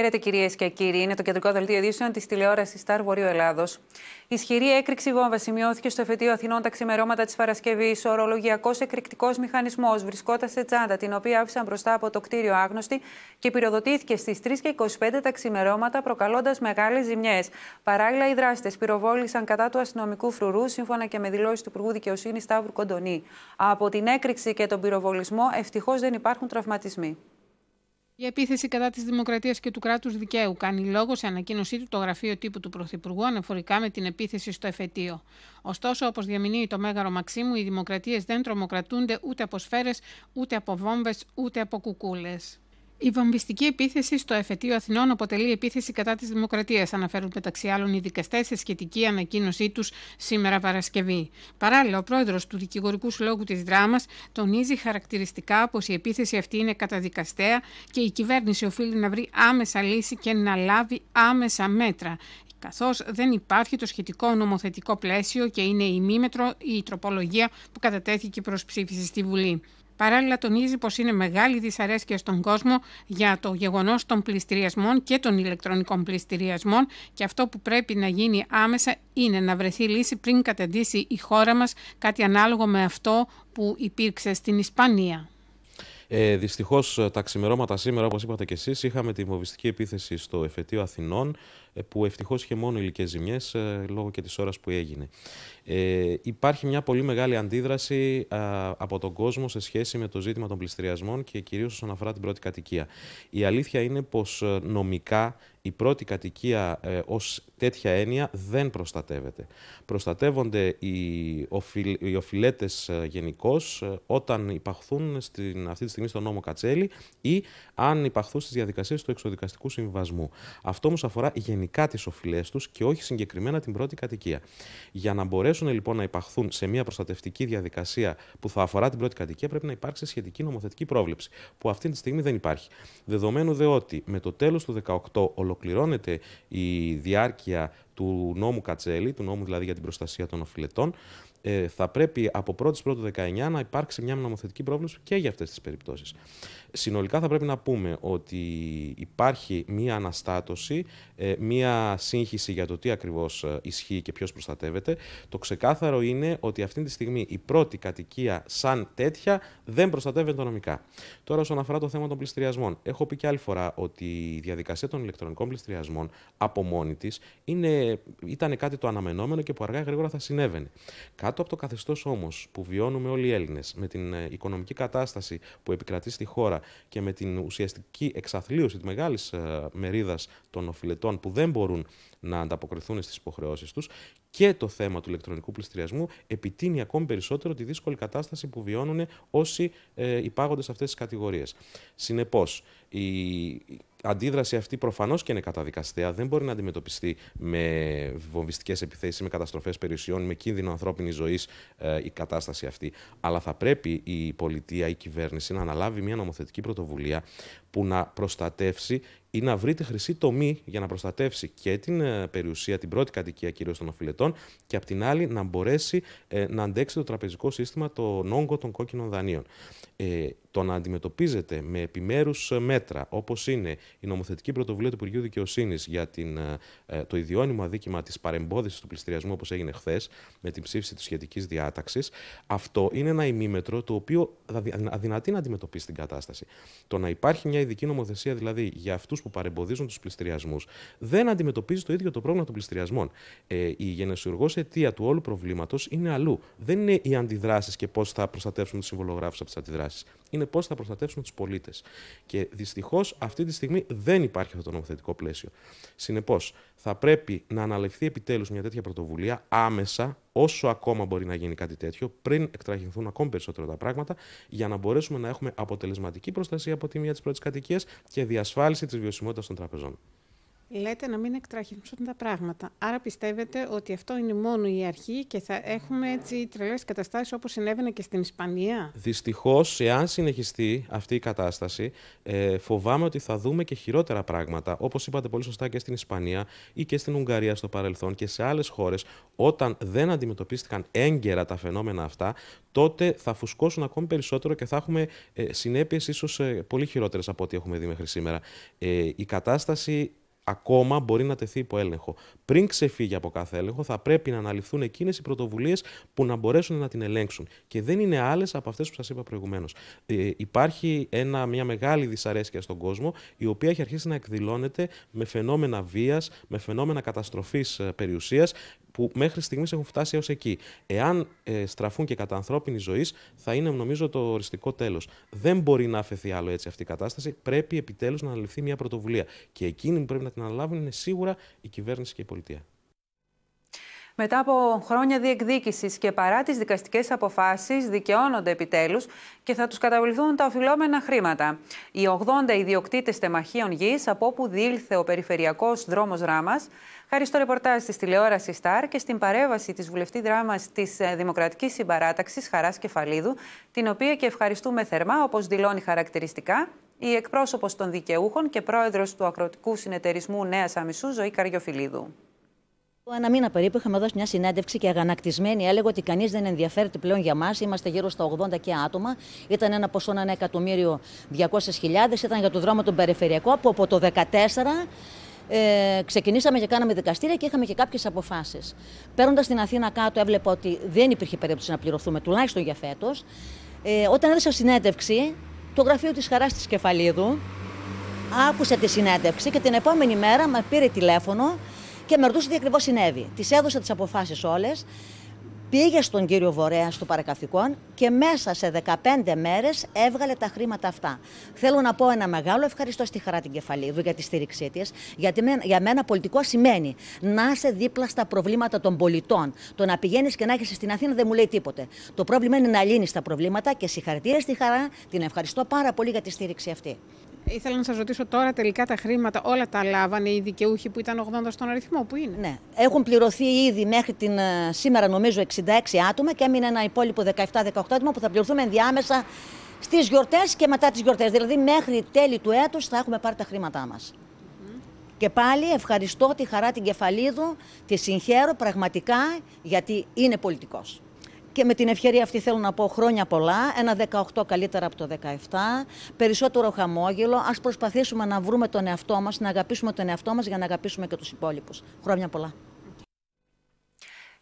Χαίρετε κυρίες και κύριοι. Είναι το κεντρικό δελτίο ειδήσεων της τηλεόρασης Σταρ Βορείου Ελλάδος. Ισχυρή έκρηξη βόμβα σημειώθηκε στο εφετείο Αθηνών τα ξημερώματα της Παρασκευής. Ο ορολογιακός εκρηκτικός μηχανισμός βρισκόταν σε τσάντα, την οποία άφησαν μπροστά από το κτίριο άγνωστη και πυροδοτήθηκε στις 3 και 25 τα ξημερώματα, προκαλώντας μεγάλες ζημιές. Παράλληλα, οι δράστες πυροβόλησαν κατά του αστυνομικού φρουρού, σύμφωνα και με δηλώσεις του Υπουργού Δικαιοσύνης Σταύρου Κοντονή. Από την έκρηξη και τον πυροβολισμό, ευτυχώς δεν υπάρχουν τραυματισμοί. Η επίθεση κατά της Δημοκρατίας και του κράτους δικαίου κάνει λόγο σε ανακοίνωσή του το γραφείο τύπου του Πρωθυπουργού αναφορικά με την επίθεση στο εφετείο. Ωστόσο, όπως διαμηνύει το Μέγαρο Μαξίμου, οι δημοκρατίες δεν τρομοκρατούνται ούτε από σφαίρες, ούτε από βόμβες, ούτε από κουκούλες. Η βομβιστική επίθεση στο εφετείο Αθηνών αποτελεί επίθεση κατά της Δημοκρατίας, αναφέρουν μεταξύ άλλων οι δικαστές σε σχετική ανακοίνωσή τους σήμερα Παρασκευή. Παράλληλα, ο πρόεδρος του Δικηγορικού Συλλόγου της Δράμας τονίζει χαρακτηριστικά πως η επίθεση αυτή είναι καταδικαστέα και η κυβέρνηση οφείλει να βρει άμεσα λύση και να λάβει άμεσα μέτρα καθώς δεν υπάρχει το σχετικό νομοθετικό πλαίσιο και είναι ημίμετρο η τροπολογία που κατατέθηκε προς ψήφιση στη Βουλή. Παράλληλα, τονίζει πως είναι μεγάλη δυσαρέσκεια στον κόσμο για το γεγονός των πληστηριασμών και των ηλεκτρονικών πληστηριασμών και αυτό που πρέπει να γίνει άμεσα είναι να βρεθεί λύση πριν καταντήσει η χώρα μας κάτι ανάλογο με αυτό που υπήρξε στην Ισπανία. Ε, Δυστυχώς, τα ξημερώματα σήμερα, όπως είπατε και εσείς, είχαμε τη βομβιστική επίθεση στο εφετείο Αθηνών, ε, που ευτυχώς είχε μόνο υλικές ζημιές ε, λόγω και της ώρας που έγινε. Ε, υπάρχει μια πολύ μεγάλη αντίδραση από τον κόσμο σε σχέση με το ζήτημα των πληστηριασμών και κυρίως όσον αφορά την πρώτη κατοικία. Η αλήθεια είναι πως ε, νομικά η πρώτη κατοικία ε, ως τέτοια έννοια δεν προστατεύεται. Προστατεύονται οι, οφειλ, οι οφειλέτες ε, γενικώς ε, όταν υπαχθούν στην, αυτή τη στιγμή στον νόμο Κατσέλη ή αν υπαχθούν στις διαδικασίες του εξοδικαστικού συμβασμού. Αυτό όμως αφορά γενικά τις οφειλές τους και όχι συγκεκριμένα την πρώτη κατοικία. Για να μπορέσουν λοιπόν να υπαχθούν σε μια προστατευτική διαδικασία που θα αφορά την πρώτη κατοικία πρέπει να υπάρξει σχετική νομοθετική πρόβλεψη που αυτή τη στιγμή δεν υπάρχει. Δεδομένου δε ότι με το τέλος του 18 ολοκληρώνεται η διάρκεια του νόμου Κατσέλη, του νόμου δηλαδή για την προστασία των οφειλετών, ε, θα πρέπει από 1η Πρώτου 19 να υπάρξει μια νομοθετική πρόβλεψη και για αυτές τις περιπτώσεις. Συνολικά θα πρέπει να πούμε ότι υπάρχει μία αναστάτωση, ε, μία σύγχυση για το τι ακριβώς ε, ισχύει και ποιος προστατεύεται. Το ξεκάθαρο είναι ότι αυτή τη στιγμή η πρώτη κατοικία σαν τέτοια δεν προστατεύεται νομικά. Τώρα όσον αφορά το θέμα των πληστηριασμών, έχω πει και άλλη φορά ότι η διαδικασία των ηλεκτρονικών πληστηριασμών από μόνη της ήταν κάτι το αναμενόμενο και που αργά γρήγορα θα συνέβαινε. Κάτω από το καθεστώς όμως που βιώνουμε όλοι οι Έλληνες, με την ε, οικονομική κατάσταση που επικρατεί στη χώρα και με την ουσιαστική εξαθλίωση της μεγάλης ε, μερίδας των οφειλετών που δεν μπορούν να ανταποκριθούν στις υποχρεώσεις τους και το θέμα του ηλεκτρονικού πληστηριασμού επιτείνει ακόμη περισσότερο τη δύσκολη κατάσταση που βιώνουν όσοι ε, υπάγονται σε αυτές τις κατηγορίες. Συνεπώς, η αντίδραση αυτή προφανώς και είναι καταδικαστέα. Δεν μπορεί να αντιμετωπιστεί με βομβιστικές επιθέσεις, με καταστροφές περιουσιών, με κίνδυνο ανθρώπινης ζωής ε, η κατάσταση αυτή. Αλλά θα πρέπει η πολιτεία, η κυβέρνηση να αναλάβει μια νομοθετική πρωτοβουλία που να προστατεύσει ή να βρει τη χρυσή τομή για να προστατεύσει και την ε, περιουσία, την πρώτη κατοικία κυρίως των οφειλετών, και απ' την άλλη να μπορέσει ε, να αντέξει το τραπεζικό σύστημα τον όγκο των κόκκινων δανείων. Ε, το να αντιμετωπίζεται με επιμέρους μέτρα, όπως είναι η νομοθετική πρωτοβουλία του Υπουργείου Δικαιοσύνης για την, ε, το ιδιώνυμο αδίκημα της παρεμπόδισης του πληστηριασμού, όπως έγινε χθες, με την ψήφιση της σχετικής διάταξης, αυτό είναι ένα ημίμετρο το οποίο αδυνατεί να αντιμετωπίσει την κατάσταση. Το να υπάρχει μια ειδική νομοθεσία δηλαδή για αυτούς που παρεμποδίζουν τους πληστηριασμούς, δεν αντιμετωπίζει το ίδιο το πρόβλημα των πληστηριασμών. Ε, η γενεσιουργός αιτία του όλου προβλήματος είναι αλλού. Δεν είναι οι αντιδράσεις και πώς θα προστατεύσουμε τους συμβολογράφους από τις αντιδράσεις. Είναι πώς θα προστατεύσουμε τους πολίτες. Και δυστυχώς αυτή τη στιγμή δεν υπάρχει αυτό το νομοθετικό πλαίσιο. Συνεπώς, θα πρέπει να αναλυφθεί επιτέλους μια τέτοια πρωτοβουλία άμεσα, όσο ακόμα μπορεί να γίνει κάτι τέτοιο, πριν εκτραχυνθούν ακόμη περισσότερο τα πράγματα, για να μπορέσουμε να έχουμε αποτελεσματική προστασία από τη μία της πρώτης κατοικίας και διασφάλιση της βιωσιμότητας των τραπεζών. Λέτε να μην εκτραχυνθούν τα πράγματα. Άρα πιστεύετε ότι αυτό είναι μόνο η αρχή και θα έχουμε έτσι τρελές καταστάσεις όπως συνέβαινε και στην Ισπανία; Δυστυχώς, εάν συνεχιστεί αυτή η κατάσταση, ε, φοβάμαι ότι θα δούμε και χειρότερα πράγματα. Όπως είπατε πολύ σωστά και στην Ισπανία ή και στην Ουγγαρία στο παρελθόν και σε άλλες χώρες, όταν δεν αντιμετωπίστηκαν έγκαιρα τα φαινόμενα αυτά, τότε θα φουσκώσουν ακόμη περισσότερο και θα έχουμε ε, συνέπειες ίσως ε, πολύ χειρότερες από ό,τι έχουμε δει μέχρι σήμερα. Ε, η κατάσταση ακόμα μπορεί να τεθεί υπό έλεγχο. Πριν ξεφύγει από κάθε έλεγχο, θα πρέπει να αναλυθούν εκείνες οι πρωτοβουλίες που να μπορέσουν να την ελέγξουν. Και δεν είναι άλλες από αυτές που σας είπα προηγουμένως. Ε, υπάρχει ένα, μια μεγάλη δυσαρέσκεια στον κόσμο, η οποία έχει αρχίσει να εκδηλώνεται με φαινόμενα βίας, με φαινόμενα καταστροφής ε, περιουσίας, που μέχρι στιγμής έχουν φτάσει έως εκεί. Εάν ε, στραφούν και κατά ανθρώπινης ζωής, θα είναι νομίζω το οριστικό τέλος. Δεν μπορεί να αφαιθεί άλλο έτσι αυτή η κατάσταση. Πρέπει επιτέλους να αναλυθεί μια πρωτοβουλία. Και εκείνη που πρέπει να την αναλάβουν είναι σίγουρα η κυβέρνηση και η πολιτεία. Μετά από χρόνια διεκδίκησης και παρά τις δικαστικές αποφάσεις, δικαιώνονται επιτέλους και θα τους καταβληθούν τα οφειλόμενα χρήματα. Οι 80 ιδιοκτήτες τεμαχίων γης, από όπου διήλθε ο περιφερειακός δρόμος Ράμας, χάρη στο ρεπορτάζ της τηλεόρασης Σταρ και στην παρέμβαση της βουλευτής δράμα της ε, Δημοκρατικής Συμπαράταξης Χαράς Κεφαλίδου, την οποία και ευχαριστούμε θερμά, όπως δηλώνει χαρακτηριστικά η εκπρόσωπος των δικαιούχων και πρόεδρος του Ακροτικού Συνεταιρισμού Νέας Αμισού, Ζωή Καριοφιλίδου. Ένα μήνα περίπου είχαμε δώσει μια συνέντευξη και αγανακτισμένη έλεγε ότι κανείς δεν ενδιαφέρεται πλέον για μας. Είμαστε γύρω στα 80 και άτομα. Ήταν ένα ποσό ένα εκατομμύριο 200.000. Ήταν για το δρόμο τον περιφερειακό που από το 2014 ε, ξεκινήσαμε και κάναμε δικαστήρια και είχαμε και κάποιες αποφάσεις. Παίρνοντας την Αθήνα κάτω, έβλεπα ότι δεν υπήρχε περίπτωση να πληρωθούμε, τουλάχιστον για φέτος. Ε, όταν έδωσα συνέντευξη, το γραφείο της Χαράς της Κεφαλίδου άκουσε τη συνέντευξη και την επόμενη μέρα με πήρε τηλέφωνο και με ρωτούσε τι ακριβώς συνέβη. Τη έδωσα τις αποφάσεις όλες. Πήγε στον κύριο Βορέα στο παρακαθηκόν και μέσα σε 15 μέρες έβγαλε τα χρήματα αυτά. Θέλω να πω ένα μεγάλο ευχαριστώ στη Χαρά την Κεφαλίδου για τη στήριξή της, γιατί για μένα πολιτικό σημαίνει να είσαι δίπλα στα προβλήματα των πολιτών. Το να πηγαίνεις και να έχεις στην Αθήνα δεν μου λέει τίποτε. Το πρόβλημα είναι να λύνεις τα προβλήματα και συγχαρητήρια στη Χαρά. Την ευχαριστώ πάρα πολύ για τη στήριξη αυτή. Ήθελα να σας ρωτήσω τώρα τελικά τα χρήματα όλα τα λάβανε οι δικαιούχοι που ήταν 80 στον αριθμό, που είναι; Ναι. Έχουν πληρωθεί ήδη μέχρι την ε, σήμερα νομίζω 66 άτομα και έμεινε ένα υπόλοιπο 17-18 άτομα που θα πληρωθούμε ενδιάμεσα στις γιορτές και μετά τις γιορτές. Δηλαδή μέχρι τέλη του έτους θα έχουμε πάρει τα χρήματά μας. Και πάλι ευχαριστώ τη χαρά την Κεφαλίδου, τη συγχαίρω πραγματικά γιατί είναι πολιτικός. Και με την ευκαιρία αυτή θέλω να πω χρόνια πολλά, ένα 18 καλύτερα από το 17, περισσότερο χαμόγελο. Ας προσπαθήσουμε να βρούμε τον εαυτό μας, να αγαπήσουμε τον εαυτό μας για να αγαπήσουμε και τους υπόλοιπους. Χρόνια πολλά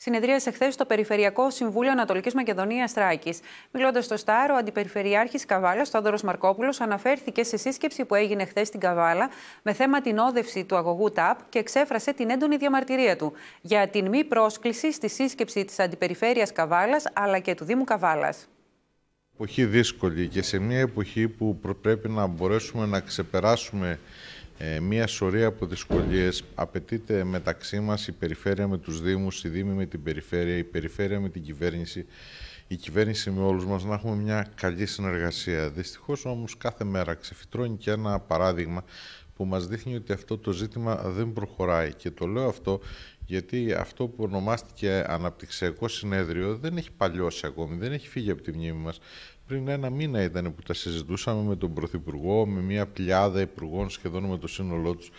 συνεδρίασε χθες στο Περιφερειακό Συμβούλιο Ανατολικής Μακεδονίας Τράκη. Μιλώντας στο Στάρο, ο Αντιπεριφερειάρχης Καβάλας, Θόδωρος Μαρκόπουλος, αναφέρθηκε σε σύσκεψη που έγινε χθες στην Καβάλα με θέμα την όδευση του αγωγού ΤΑΠ και εξέφρασε την έντονη διαμαρτυρία του για την μη πρόσκληση στη σύσκεψη της Αντιπεριφέρειας Καβάλας αλλά και του Δήμου Καβάλας. Εποχή δύσκολη και σε μια εποχή που πρέπει να μπορέσουμε να ξεπεράσουμε ε, μία σωρία από δυσκολίες. Απαιτείται μεταξύ μας η περιφέρεια με τους Δήμους, η Δήμη με την περιφέρεια, η περιφέρεια με την κυβέρνηση, η κυβέρνηση με όλους μας να έχουμε μια καλή συνεργασία. Δυστυχώς όμως κάθε μέρα ξεφυτρώνει και ένα παράδειγμα που μας δείχνει ότι αυτό το ζήτημα δεν προχωράει. Και το λέω αυτό γιατί αυτό που ονομάστηκε αναπτυξιακό συνέδριο δεν έχει παλιώσει ακόμη, δεν έχει φύγει από τη μνήμη μας. Πριν ένα μήνα ήταν που τα συζητούσαμε με τον Πρωθυπουργό, με μια πλειάδα υπουργών σχεδόν με το σύνολό τους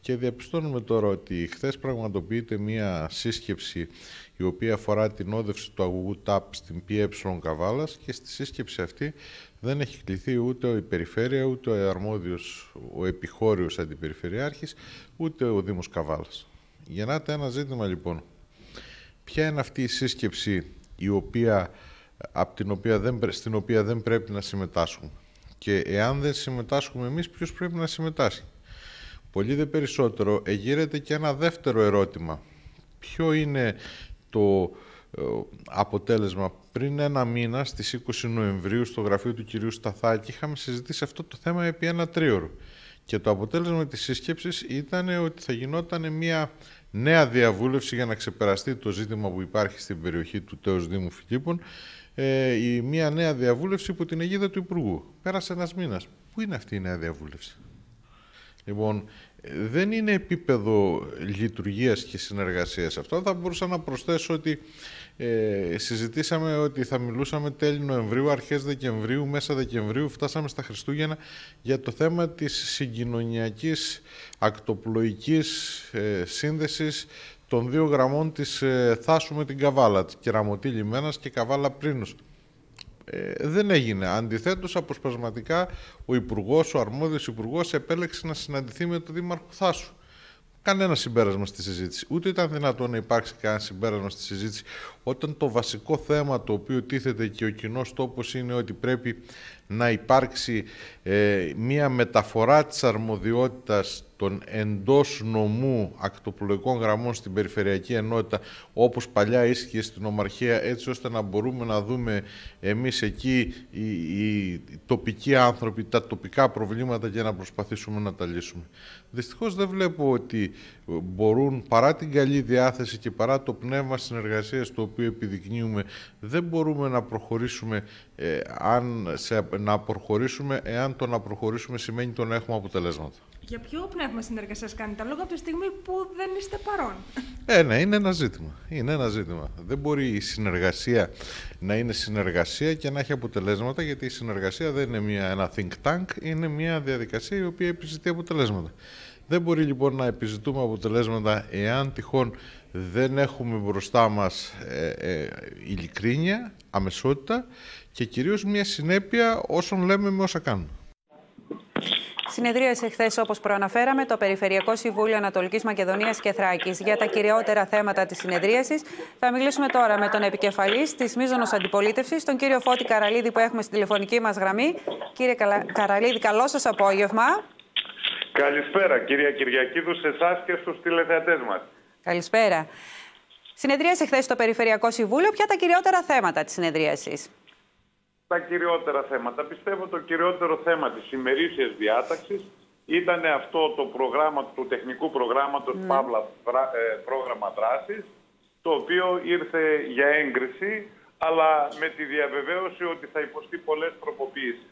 και διαπιστώνουμε τώρα ότι χθες πραγματοποιείται μια σύσκεψη η οποία αφορά την όδευση του αγωγού ΤΑΠ στην ΠΕ Καβάλας και στη σύσκεψη αυτή δεν έχει κληθεί ούτε η Περιφέρεια, ούτε ο αρμόδιος, ο επιχώριος αντιπεριφερειάρχης, ούτε ο Δήμος Καβάλας. Γεννάται ένα ζήτημα λοιπόν. Ποια είναι αυτή η σύσκεψη η οποία από την οποία δεν, στην οποία δεν πρέπει να συμμετάσχουμε. Και εάν δεν συμμετάσχουμε εμείς, ποιος πρέπει να συμμετάσχει; Πολύ δε περισσότερο εγείρεται και ένα δεύτερο ερώτημα. Ποιο είναι το ε, αποτέλεσμα; Πριν ένα μήνα, στις 20 Νοεμβρίου, στο γραφείο του κυρίου Σταθάκη, είχαμε συζητήσει αυτό το θέμα επί ένα τρίωρο. Και το αποτέλεσμα της σύσκεψης ήταν ότι θα γινόταν μια νέα διαβούλευση για να ξεπεραστεί το ζήτημα που υπάρχει στην περιοχή του Τέος Δήμου Φιλίππων ε, η, μια νέα διαβούλευση που την αιγίδα του Υπουργού. Πέρασε ένας μήνας. Πού είναι αυτή η νέα διαβούλευση; Λοιπόν, δεν είναι επίπεδο λειτουργίας και συνεργασίας αυτό. Θα μπορούσα να προσθέσω ότι ε, συζητήσαμε ότι θα μιλούσαμε τέλη Νοεμβρίου, αρχές Δεκεμβρίου, μέσα Δεκεμβρίου, φτάσαμε στα Χριστούγεννα για το θέμα της συγκοινωνιακής ακτοπλοϊκής ε, σύνδεσης των δύο γραμμών της ε, Θάσου με την Καβάλα, της Κεραμωτή Λιμένας και Καβάλα Πρίνους. Ε, δεν έγινε. Αντιθέτως, αποσπασματικά, ο Υπουργός, ο αρμόδιος Υπουργός επέλεξε να συναντηθεί με τον Δήμαρχο Θάσου κανένα συμπέρασμα στη συζήτηση. Ούτε ήταν δυνατόν να υπάρξει κανένα συμπέρασμα στη συζήτηση όταν το βασικό θέμα το οποίο τίθεται και ο κοινός τόπος είναι ότι πρέπει να υπάρξει ε, μία μεταφορά της αρμοδιότητας των εντός νομού ακτοπλοϊκών γραμμών στην περιφερειακή ενότητα όπως παλιά ίσχυε στην Ομαρχία έτσι ώστε να μπορούμε να δούμε εμείς εκεί οι, οι τοπικοί άνθρωποι τα τοπικά προβλήματα και να προσπαθήσουμε να τα λύσουμε. Δυστυχώς δεν βλέπω ότι μπορούν παρά την καλή διάθεση και παρά το πνεύμα συνεργασίας το οποίο επιδεικνύουμε δεν μπορούμε να προχωρήσουμε, ε, αν, σε, να προχωρήσουμε εάν το να προχωρήσουμε σημαίνει το να έχουμε αποτελέσματα. Για ποιο πνεύμα συνεργασίας κάνετε λόγω από τη στιγμή που δεν είστε παρόν; Ε, ναι, είναι ένα ζήτημα. Είναι ένα ζήτημα. Δεν μπορεί η συνεργασία να είναι συνεργασία και να έχει αποτελέσματα, γιατί η συνεργασία δεν είναι μια, ένα think tank, είναι μια διαδικασία η οποία επιζητεί αποτελέσματα. Δεν μπορεί λοιπόν να επιζητούμε αποτελέσματα εάν τυχόν δεν έχουμε μπροστά μας ε, ε, ειλικρίνεια, αμεσότητα και κυρίως μια συνέπεια όσων λέμε με όσα κάνουμε. Συνεδρίασε χθες, όπως προαναφέραμε, το Περιφερειακό Συμβούλιο Ανατολικής Μακεδονίας και Θράκης. Για τα κυριότερα θέματα της συνεδρίασης, θα μιλήσουμε τώρα με τον επικεφαλή της Μίζωνο Αντιπολίτευσης, τον κύριο Φώτη Καραλίδη, που έχουμε στην τηλεφωνική μας γραμμή. Κύριε Καραλίδη, καλό σας απόγευμα. Καλησπέρα, κυρία Κυριακίδου, σε εσάς και στους τηλεθεατές μας. Καλησπέρα. Συνεδρίασε χθες το Περιφερειακό Συμβούλιο. Ποια τα κυριότερα θέματα της συνεδρίασης; Τα κυριότερα θέματα. Πιστεύω το κυριότερο θέμα της ημερήσιας διάταξης ήταν αυτό το προγράμμα του τεχνικού προγράμματος ναι. Παύλα ε, πρόγραμμα δράσης το οποίο ήρθε για έγκριση αλλά με τη διαβεβαίωση ότι θα υποστεί πολλές τροποποιήσεις.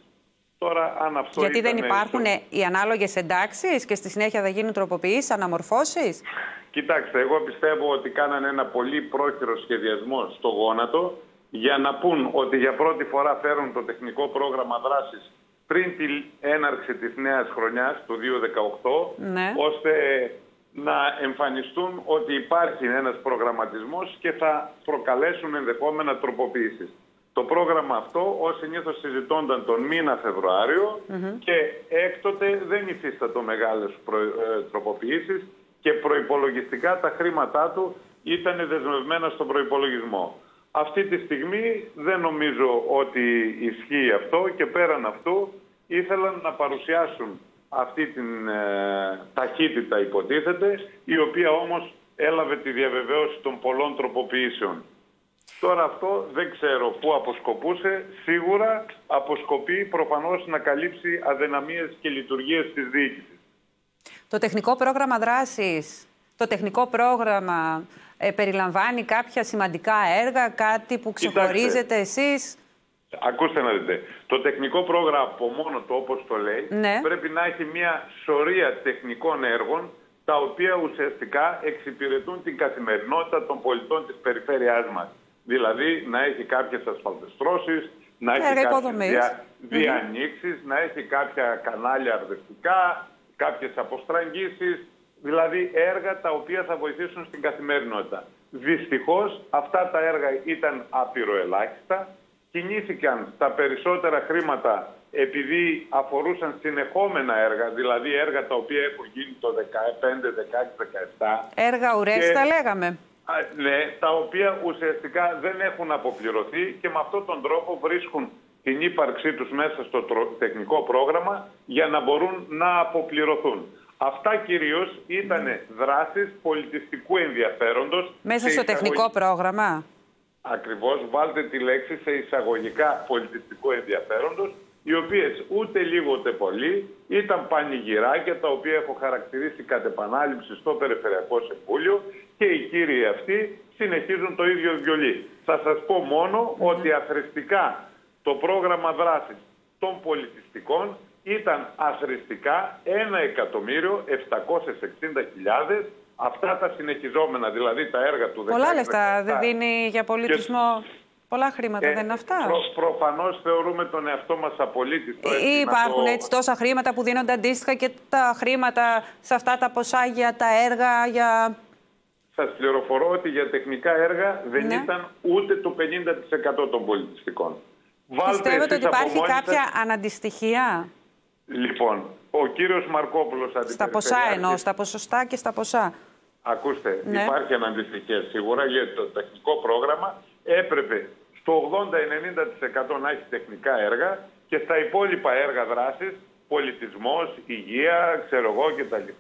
Τώρα, αν αυτό Γιατί δεν υπάρχουν οι ανάλογες εντάξεις και στη συνέχεια θα γίνουν τροποποιήσεις, αναμορφώσεις; Κοιτάξτε, εγώ πιστεύω ότι κάνανε ένα πολύ πρόχειρο σχεδιασμό στο γόνατο για να πούν ότι για πρώτη φορά φέρουν το τεχνικό πρόγραμμα δράσης πριν την έναρξη της νέας χρονιάς, του 2018, ναι. ώστε να εμφανιστούν ότι υπάρχει ένας προγραμματισμός και θα προκαλέσουν ενδεχόμενα τροποποίησεις. Το πρόγραμμα αυτό, ως συνήθως συζητώνταν τον μήνα Φεβρουάριο και έκτοτε δεν υφίστατο μεγάλες προ, ε, τροποποιήσεις και προϋπολογιστικά τα χρήματά του ήταν δεσμευμένα στον προϋπολογισμό. Αυτή τη στιγμή δεν νομίζω ότι ισχύει αυτό και πέραν αυτού ήθελαν να παρουσιάσουν αυτή την ε, ταχύτητα υποτίθεται, η οποία όμως έλαβε τη διαβεβαίωση των πολλών τροποποιήσεων. Τώρα αυτό δεν ξέρω πού αποσκοπούσε. Σίγουρα αποσκοπεί προφανώς να καλύψει αδυναμίες και λειτουργίες της διοίκησης. Το τεχνικό πρόγραμμα δράσης, το τεχνικό πρόγραμμα ε, περιλαμβάνει κάποια σημαντικά έργα, κάτι που ξεχωρίζετε εσείς; Ακούστε να δείτε. Το τεχνικό πρόγραμμα από μόνο το όπως το λέει ναι. πρέπει να έχει μια σωρία τεχνικών έργων τα οποία ουσιαστικά εξυπηρετούν την καθημερινότητα των πολιτών της περιφέρειάς μας. Δηλαδή να έχει κάποιες ασφαλτεστρώσεις, να έχει κάποιες δια, διανοίξεις, να έχει κάποια κανάλια αρδευτικά, κάποιες αποστραγγίσεις, δηλαδή έργα τα οποία θα βοηθήσουν στην καθημερινότητα. Δυστυχώς αυτά τα έργα ήταν απειροελάχιστα, κινήθηκαν τα περισσότερα χρήματα επειδή αφορούσαν συνεχόμενα έργα, δηλαδή έργα τα οποία έχουν γίνει το 15, 16, 17. Έργα ουρέστα λέγαμε. Ναι, τα οποία ουσιαστικά δεν έχουν αποπληρωθεί και με αυτόν τον τρόπο βρίσκουν την ύπαρξή τους μέσα στο τεχνικό πρόγραμμα για να μπορούν να αποπληρωθούν. Αυτά κυρίως ήταν δράσεις πολιτιστικού ενδιαφέροντος. Μέσα στο τεχνικό πρόγραμμα. Ακριβώς, βάλτε τη λέξη σε εισαγωγικά πολιτιστικού ενδιαφέροντος, οι οποίες ούτε λίγο ούτε πολύ ήταν πανηγυράκια τα οποία έχω χαρακτηρίσει κατ' επανάληψη στο Περιφερειακό Συμβούλιο και οι κύριοι αυτοί συνεχίζουν το ίδιο βιολί. Θα σας πω μόνο ότι αθρηστικά το πρόγραμμα δράσης των πολιτιστικών ήταν αθρηστικά 1.760.000 αυτά τα συνεχιζόμενα, δηλαδή τα έργα του 2017. Πολλά λεφτά δεν δίνει για πολιτισμό. Πολλά χρήματα ε, δεν είναι αυτά. Προ, προφανώς θεωρούμε τον εαυτό μας απολύτιστο. Ή υπάρχουν το... έτσι τόσα χρήματα που δίνονται αντίστοιχα και τα χρήματα σε αυτά τα ποσά για τα έργα, για... Σας πληροφορώ ότι για τεχνικά έργα δεν ναι. ήταν ούτε το 50% των πολιτιστικών. Πιστεύετε ότι υπάρχει κάποια αναντιστοιχεία; Λοιπόν, ο κύριος Μαρκόπουλος Στα ποσά εννοώ, στα ποσοστά και στα ποσά. Ακούστε, ναι. υπάρχει αναντιστοιχεία σίγουρα γιατί το τεχνικό πρόγραμμα έπρεπε στο 80-90% να έχει τεχνικά έργα και στα υπόλοιπα έργα δράσης, πολιτισμός, υγεία, ξέρω εγώ κτλ,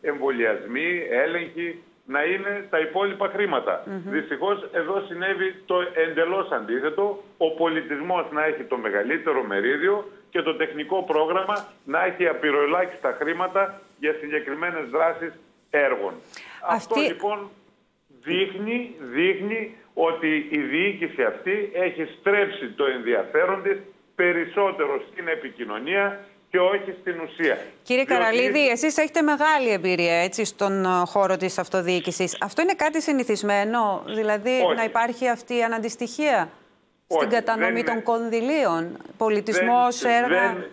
εμβολιασμοί, έλεγχοι, να είναι τα υπόλοιπα χρήματα. Mm Δυστυχώς εδώ συνέβη το εντελώς αντίθετο, ο πολιτισμός να έχει το μεγαλύτερο μερίδιο και το τεχνικό πρόγραμμα να έχει απειροελάχιστα χρήματα για συγκεκριμένες δράσεις έργων. Αυτό λοιπόν δείχνει, δείχνει ότι η διοίκηση αυτή έχει στρέψει το ενδιαφέρον της περισσότερο στην επικοινωνία και όχι στην ουσία. Κύριε Διότι... Καραλίδη, εσείς έχετε μεγάλη εμπειρία έτσι, στον ε, χώρο της αυτοδιοίκησης. Αυτό είναι κάτι συνηθισμένο, δηλαδή να υπάρχει αυτή η αναντιστοιχία στην κατανομή των κονδυλίων, πολιτισμός, δεν, έργα... Δεν,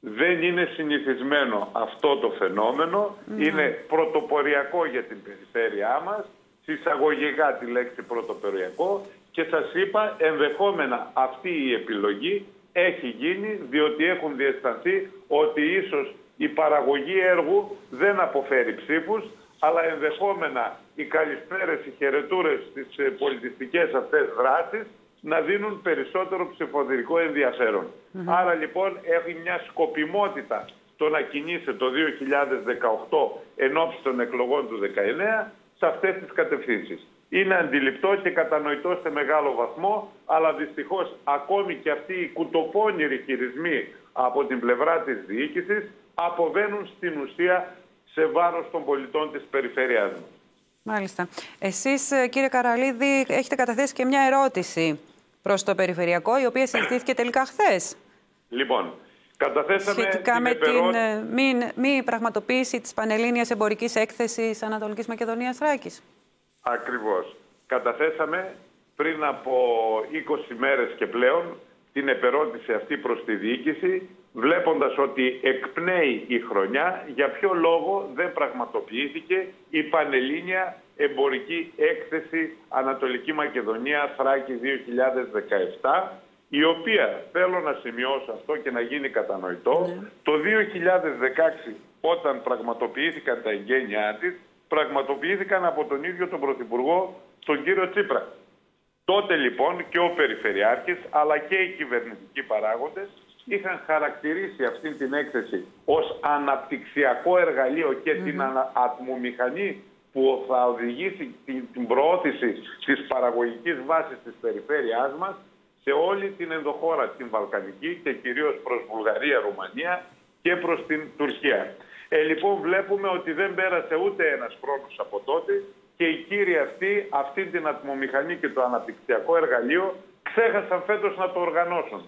δεν είναι συνηθισμένο αυτό το φαινόμενο, είναι πρωτοποριακό για την περιφέρειά μας συσσαγωγικά τη λέξη πρωτοπεριακό και σας είπα ενδεχόμενα αυτή η επιλογή έχει γίνει διότι έχουν διαισθανθεί ότι ίσως η παραγωγή έργου δεν αποφέρει ψήφους αλλά ενδεχόμενα οι καλησπέρες, οι χαιρετούρες στις ε, πολιτιστικές αυτές δράσεις να δίνουν περισσότερο ψηφοδηρικό ενδιαφέρον. Άρα λοιπόν έχει μια σκοπιμότητα το να κινήσει το 2018 εν των εκλογών του 2019 σε αυτές τις κατευθύνσεις. Είναι αντιληπτό και κατανοητό σε μεγάλο βαθμό, αλλά δυστυχώς ακόμη και αυτοί οι κουτοπώνηροι χειρισμοί από την πλευρά της διοίκησης αποβαίνουν στην ουσία σε βάρος των πολιτών της περιφέρειάς μας. Μάλιστα. Εσείς ε, κύριε Καραλίδη έχετε καταθέσει και μια ερώτηση προς το Περιφερειακό, η οποία συζητήθηκε τελικά χθες. Λοιπόν, Καταθέσαμε Σχετικά με την ε, μη, μη πραγματοποίηση της Πανελλήνιας Εμπορικής Έκθεσης Ανατολικής Μακεδονίας Θράκης. Ακριβώς. Καταθέσαμε πριν από 20 μέρες και πλέον την επερώτηση αυτή προς τη διοίκηση, βλέποντας ότι εκπνέει η χρονιά, για ποιο λόγο δεν πραγματοποιήθηκε η Πανελλήνια Εμπορική Έκθεση Ανατολική Μακεδονία Θράκη 2017, η οποία, θέλω να σημειώσω αυτό και να γίνει κατανοητό, ναι. το 2016 όταν πραγματοποιήθηκαν τα εγγένειά της, πραγματοποιήθηκαν από τον ίδιο τον Πρωθυπουργό, τον κύριο Τσίπρα. Τότε λοιπόν και ο Περιφερειάρχης αλλά και οι κυβερνητικοί παράγοντες είχαν χαρακτηρίσει αυτή την έκθεση ως αναπτυξιακό εργαλείο και την ατμομηχανή που θα οδηγήσει την, την προώθηση της παραγωγικής βάσης της περιφέρειάς μας σε όλη την ενδοχώρα, την Βαλκανική και κυρίως προς Βουλγαρία, Ρουμανία και προς την Τουρκία. Ε, λοιπόν βλέπουμε ότι δεν πέρασε ούτε ένας χρόνος από τότε και οι κύριοι αυτοί, αυτή την ατμομηχανή και το αναπτυξιακό εργαλείο ξέχασαν φέτος να το οργανώσουν.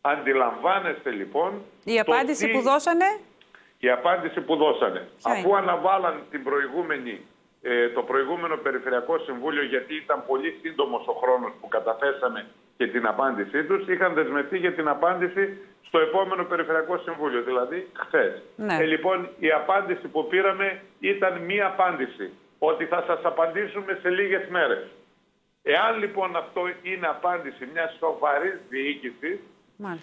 Αντιλαμβάνεστε λοιπόν... Η απάντηση που δώσανε... Η απάντηση που δώσανε. Αφού αναβάλαν την προηγούμενη ε, το προηγούμενο Περιφερειακό Συμβούλιο, γιατί ήταν πολύ σύντομος ο χρόνος που καταθέσαμε και την απάντησή τους, είχαν δεσμευτεί για την απάντηση στο επόμενο Περιφερειακό Συμβούλιο, δηλαδή χθες. Ναι. Ε, λοιπόν, η απάντηση που πήραμε ήταν μία απάντηση. Ότι θα σας απαντήσουμε σε λίγες μέρες. Εάν λοιπόν αυτό είναι απάντηση μιας σοβαρής διοίκησης,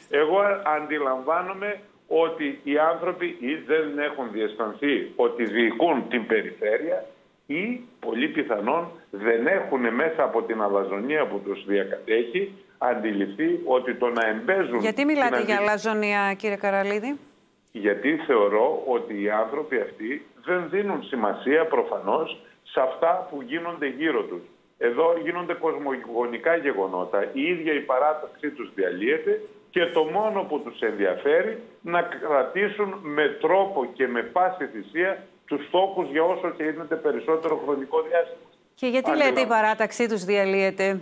εγώ αντιλαμβάνομαι ότι οι άνθρωποι ή δεν έχουν διαισθανθεί ότι διοικούν την περιφέρεια ή πολύ πιθανόν δεν έχουν μέσα από την αλαζονία που τους διακατέχει αντιληφθεί ότι το να εμπέζουν... Γιατί μιλάτε για αλαζονία κύριε Καραλίδη; Γιατί θεωρώ ότι οι άνθρωποι αυτοί δεν δίνουν σημασία προφανώς σε αυτά που γίνονται γύρω τους. Εδώ γίνονται κοσμογονικά γεγονότα. Η ίδια η παράταξή τους διαλύεται και το μόνο που τους ενδιαφέρει να κρατήσουν με τρόπο και με πάση θυσία τους στόχους για όσο και είναι περισσότερο χρονικό διάστημα. Και γιατί λέτε η παράταξή τους διαλύεται;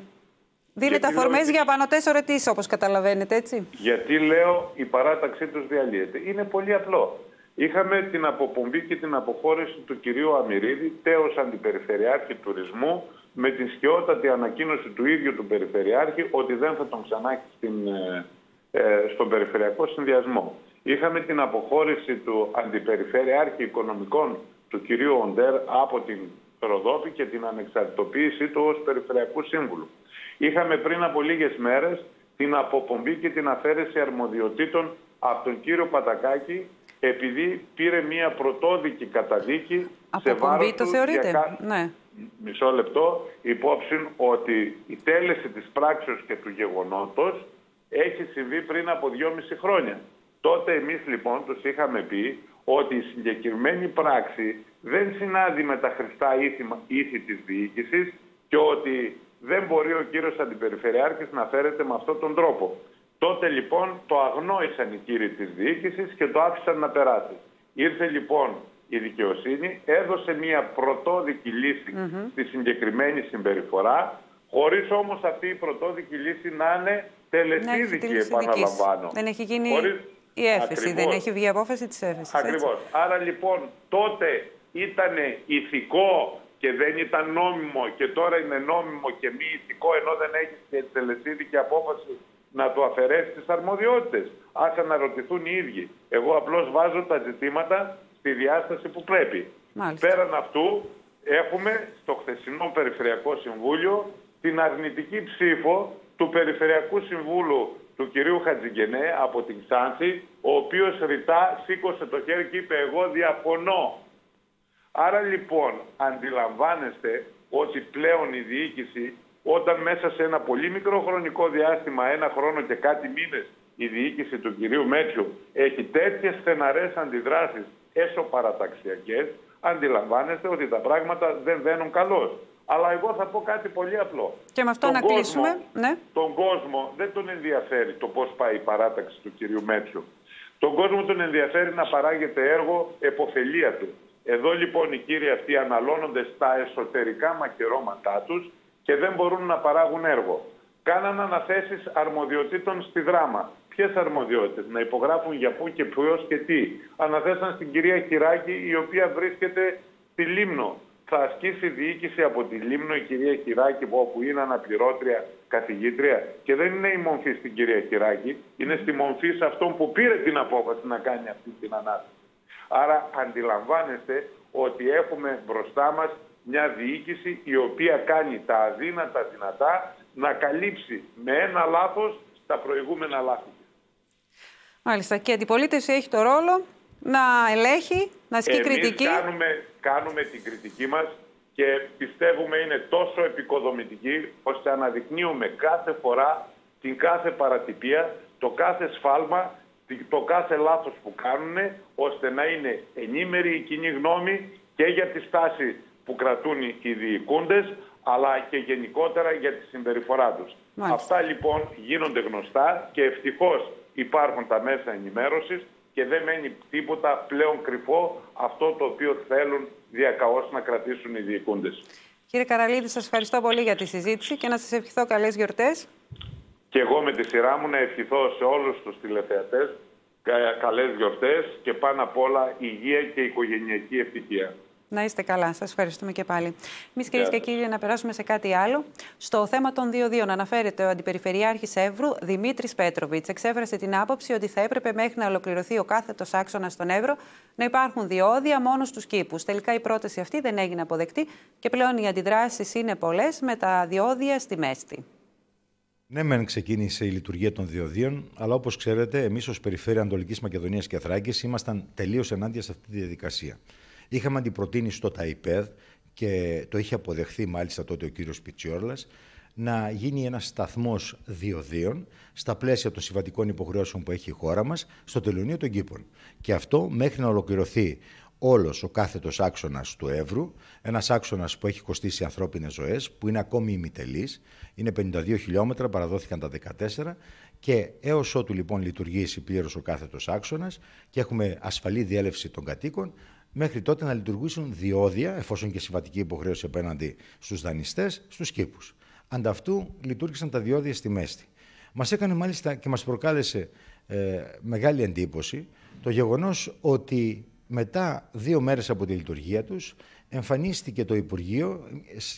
Δίνετε αφορμέ για πάνω τέσσερα ετήσει, όπως καταλαβαίνετε, έτσι. Γιατί λέω η παράταξή τους διαλύεται. Είναι πολύ απλό. Είχαμε την αποπομπή και την αποχώρηση του κυρίου Αμυρίδη, τέος Αντιπεριφερειάρχη Τουρισμού, με την σκιότατη ανακοίνωση του ίδιου του Περιφερειάρχη ότι δεν θα τον ξανά στην, ε, ε, στον Περιφερειακό Συνδυασμό. Είχαμε την αποχώρηση του Αντιπεριφερειάρχη Οικονομικών του κυρίου Οντέρ από την Ροδόπη και την ανεξαρτητοποίησή του ως Περιφερειακού Σύμβουλου. Είχαμε πριν από λίγες μέρες την αποπομπή και την αφαίρεση αρμοδιοτήτων από τον κύριο Πατακάκη επειδή πήρε μια πρωτόδικη καταδίκη σε βάρος το θεωρείτε; Για... Ναι. Μισό λεπτό, υπόψη ότι η τέλεση της πράξεως και του γεγονότος έχει συμβεί πριν από δυόμιση χρόνια. Τότε εμείς λοιπόν τους είχαμε πει ότι η συγκεκριμένη πράξη δεν συνάδει με τα χρηστά ήθη, ήθη της διοίκησης και ότι δεν μπορεί ο κύριος Αντιπεριφερειάρχης να φέρεται με αυτόν τον τρόπο. Τότε λοιπόν το αγνόησαν οι κύριοι της διοίκησης και το άφησαν να περάσει. Ήρθε λοιπόν η δικαιοσύνη, έδωσε μια πρωτόδικη λύση στη συγκεκριμένη συμπεριφορά, χωρίς όμως αυτή η πρωτόδικη λύση να είναι τελεσίδικη, επαναλαμβάνω. Δεν έχει γίνει η έφεση, δεν έχει βγει η απόφαση της έφεσης. Ακριβώς. Άρα λοιπόν τότε ήταν ηθικό και δεν ήταν νόμιμο και τώρα είναι νόμιμο και μη ηθικό ενώ δεν έχει και τελεσίδικη απόφαση να του αφαιρέσει τις αρμοδιότητες. Ας αναρωτηθούν οι ίδιοι. Εγώ απλώς βάζω τα ζητήματα στη διάσταση που πρέπει. Μάλιστα. Πέραν αυτού έχουμε στο χθεσινό Περιφερειακό Συμβούλιο την αρνητική ψήφο του Περιφερειακού Συμβούλου του κυρίου Χατζηγενέ από την Ξάνθη, ο οποίος ρητά σήκωσε το χέρι και είπε εγώ διαφωνώ. Άρα λοιπόν αντιλαμβάνεστε ότι πλέον η διοίκηση όταν μέσα σε ένα πολύ μικρό χρονικό διάστημα, ένα χρόνο και κάτι μήνες, η διοίκηση του κυρίου Μέτσιου έχει τέτοιες στεναρές αντιδράσεις εσωπαραταξιακές, αντιλαμβάνεστε ότι τα πράγματα δεν βαίνουν καλώς. Αλλά εγώ θα πω κάτι πολύ απλό. Και με αυτό τον να κόσμο, κλείσουμε. Ναι. Τον κόσμο δεν τον ενδιαφέρει το πώς πάει η παράταξη του κυρίου Μέτσιου. Τον κόσμο τον ενδιαφέρει να παράγεται έργο εποφελία του. Εδώ λοιπόν οι κύριοι αυτοί αναλώνονται στα εσωτερικά μακερώματά τους και δεν μπορούν να παράγουν έργο. Κάναν αναθέσεις αρμοδιοτήτων στη δράμα. Ποιες αρμοδιότητες, να υπογράφουν για πού και ποιος και τι. Αναθέσαν στην κυρία Χιράκη, η οποία βρίσκεται στη Λίμνο. Θα ασκήσει διοίκηση από τη Λίμνο η κυρία Χιράκη, όπου είναι αναπληρώτρια καθηγήτρια. Και δεν είναι η μορφή στην κυρία Χιράκη, είναι στη μορφή σε αυτόν που πήρε την απόφαση να κάνει αυτή την ανάθεση. Άρα αντιλαμβάνεστε ότι έχουμε μπροστά μας μια διοίκηση η οποία κάνει τα αδύνατα δυνατά να καλύψει με ένα λάθος τα προηγούμενα λάθη. Μάλιστα. Και η αντιπολίτευση έχει το ρόλο να ελέγχει, να ασκεί Εμείς κριτική. Κάνουμε, κάνουμε την κριτική μας και πιστεύουμε είναι τόσο επικοδομητική ώστε αναδεικνύουμε κάθε φορά την κάθε παρατυπία, το κάθε σφάλμα, το κάθε λάθος που κάνουν ώστε να είναι ενήμερη η κοινή γνώμη και για τη στάση που κρατούν οι διοικούντες αλλά και γενικότερα για τη συμπεριφορά τους. Αυτά λοιπόν γίνονται γνωστά και ευτυχώς υπάρχουν τα μέσα ενημέρωσης και δεν μένει τίποτα πλέον κρυφό αυτό το οποίο θέλουν διακαώς να κρατήσουν οι διοικούντες. Κύριε Καραλίδη, σας ευχαριστώ πολύ για τη συζήτηση και να σας ευχηθώ καλές γιορτές. Και εγώ με τη σειρά μου να ευχηθώ σε όλους τους τηλεθεατές καλές γιορτές και πάνω απ' όλα υγεία και οικογενειακή ευτυχία. Να είστε καλά. Σας ευχαριστούμε και πάλι. Εμείς, κυρίες και κύριοι, να περάσουμε σε κάτι άλλο. Στο θέμα των δύο-δύο, αναφέρεται ο Αντιπεριφερειάρχης Εύρου, Δημήτρης Πέτροβιτς. Εξέφρασε την άποψη ότι θα έπρεπε μέχρι να ολοκληρωθεί ο κάθετος άξονας στον Εύρο να υπάρχουν διόδια μόνο στους κήπους. Τελικά η πρόταση αυτή δεν έγινε αποδεκτή και πλέον οι αντιδράσεις είναι πολλές με τα διόδια στη Μέστη. Ναι, μεν ξεκίνησε η λειτουργία των διοδίων, αλλά όπως ξέρετε, εμείς ως Περιφέρεια Ανατολικής Μακεδονίας και Θράκη ήμασταν τελείως ενάντια σε αυτή τη διαδικασία. Είχαμε αντιπροτείνει στο ΤΑΙΠΕΔ και το είχε αποδεχθεί μάλιστα τότε ο κύριος Πιτσιόρλας να γίνει ένας σταθμός διοδίων στα πλαίσια των συμβατικών υποχρεώσεων που έχει η χώρα μας στο τελωνίο των κήπων. Και αυτό μέχρι να ολοκληρωθεί όλος ο κάθετος άξονας του Εύρου, ένας άξονας που έχει κοστίσει ανθρώπινες ζωές, που είναι ακόμη ημιτελής, είναι 52 χιλιόμετρα, παραδόθηκαν τα 14 και έως ότου λοιπόν λειτουργήσει πλήρως ο κάθετος άξονας και έχουμε ασφαλή διέλευση των κατοίκων, μέχρι τότε να λειτουργήσουν διόδια, εφόσον και συμβατική υποχρέωση απέναντι στους δανειστές, στους κήπους. Ανταυτού λειτουργήσαν τα διόδια στη Μέστη. Μας έκανε μάλιστα και μας προκάλεσε ε, μεγάλη εντύπωση το γεγονός ότι μετά δύο μέρες από τη λειτουργία τους εμφανίστηκε το Υπουργείο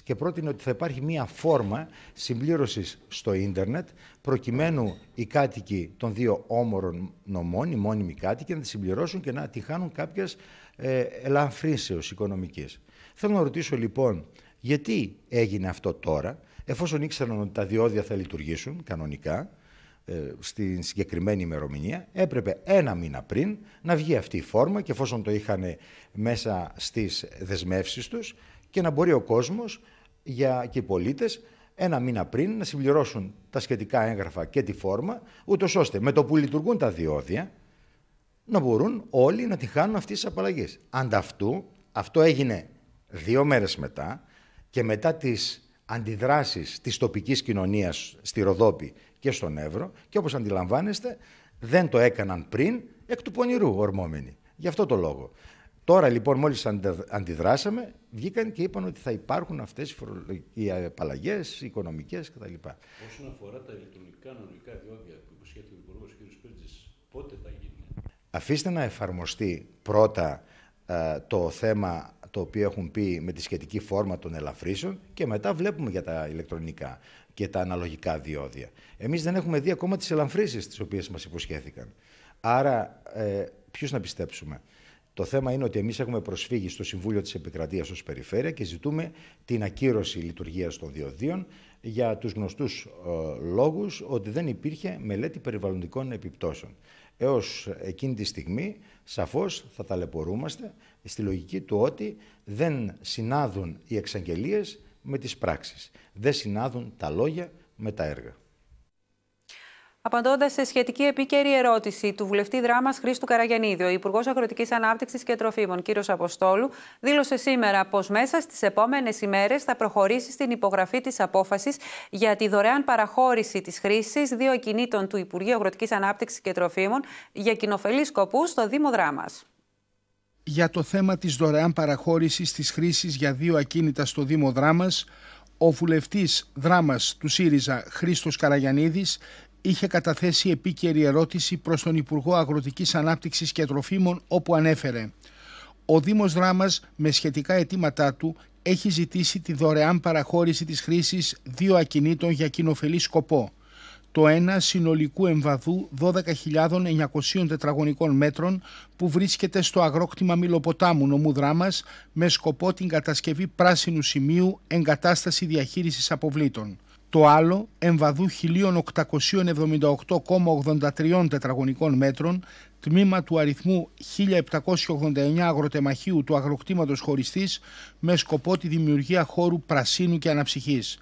και πρότεινε ότι θα υπάρχει μία φόρμα συμπλήρωσης στο ίντερνετ προκειμένου οι κάτοικοι των δύο όμορων νομών, οι μόνιμοι κάτοικοι, να τη συμπληρώσουν και να τη χάνουν κάποιας ε, ελαφρύνσεως οικονομικής. Θέλω να ρωτήσω λοιπόν γιατί έγινε αυτό τώρα, εφόσον ήξεραν ότι τα διόδια θα λειτουργήσουν κανονικά, ε, στην συγκεκριμένη ημερομηνία, έπρεπε ένα μήνα πριν να βγει αυτή η φόρμα και εφόσον το είχαν μέσα στις δεσμεύσεις τους και να μπορεί ο κόσμος για, και οι πολίτες ένα μήνα πριν να συμπληρώσουν τα σχετικά έγγραφα και τη φόρμα, ούτως ώστε με το που λειτουργούν τα διόδια να μπορούν όλοι να τη χάνουν αυτή τη απαλλαγή. Ανταυτού, αυτό έγινε δύο μέρες μετά και μετά τις αντιδράσεις της τοπικής κοινωνίας στη Ροδόπη και στον Εύρο και όπως αντιλαμβάνεστε δεν το έκαναν πριν εκ του πονηρού ορμόμενοι. Γι' αυτό το λόγο. Τώρα λοιπόν μόλις αντιδράσαμε βγήκαν και είπαν ότι θα υπάρχουν αυτές οι απαλλαγές, οι οικονομικές κτλ. Όσον αφορά τα ηλεκτρονικά νομικά διόδια που υποσχέθηκε ο Υπουργός κ. Πίρτζης, πότε θα γίνει. Αφήστε να εφαρμοστεί πρώτα ε, το θέμα το οποίο έχουν πει με τη σχετική φόρμα των ελαφρύσεων και μετά βλέπουμε για τα ηλεκτρονικά και τα αναλογικά διόδια. Εμείς δεν έχουμε δει ακόμα τις ελαφρύσεις τις οποίες μας υποσχέθηκαν. Άρα ε, ποιους να πιστέψουμε. Το θέμα είναι ότι εμείς έχουμε προσφύγει στο Συμβούλιο της Επικρατείας ως Περιφέρεια και ζητούμε την ακύρωση λειτουργίας των διοδίων για τους γνωστούς ε, λόγους ότι δεν υπήρχε μελέτη περιβαλλοντικών επιπτώσεων. Έως εκείνη τη στιγμή σαφώς θα ταλαιπωρούμαστε στη λογική του ότι δεν συνάδουν οι εξαγγελίες με τις πράξεις. Δεν συνάδουν τα λόγια με τα έργα. Απαντώντας σε σχετική επίκαιρη ερώτηση του βουλευτή δράμας Χρήστου Καραγιανίδη, ο Υπουργός Αγροτικής Ανάπτυξης και Τροφίμων, κ. Αποστόλου, δήλωσε σήμερα πως μέσα στις επόμενες ημέρες θα προχωρήσει στην υπογραφή της απόφασης για τη δωρεάν παραχώρηση της χρήσης δύο ακινήτων του Υπουργείου Αγροτικής Ανάπτυξης και Τροφίμων για κοινοφελείς σκοπούς στο Δήμο Δράμας. Για το θέμα της δωρεάν παραχώρησης της χρήσης για δύο ακίνητα στο Δήμο Δράμας, ο βουλευτής Δράμας του ΣΥΡΙΖΑ Χρήστος Καραγιανίδης είχε καταθέσει επίκαιρη ερώτηση προς τον Υπουργό Αγροτικής Ανάπτυξης και Τροφίμων όπου ανέφερε «Ο Δήμος Δράμας με σχετικά αιτήματά του έχει ζητήσει τη δωρεάν παραχώρηση της χρήσης δύο ακινήτων για κοινοφελή σκοπό το ένα συνολικού εμβαδού 12.900 τετραγωνικών μέτρων που βρίσκεται στο αγρόκτημα Μιλοποτάμου νομού Δράμας με σκοπό την κατασκευή πράσινου σημείου εγκατάσταση διαχείρισης αποβλήτων. Το άλλο εμβαδού 1.878,83 τετραγωνικών μέτρων τμήμα του αριθμού 1789 αγροτεμαχίου του αγροκτήματος χωριστής με σκοπό τη δημιουργία χώρου πρασίνου και αναψυχής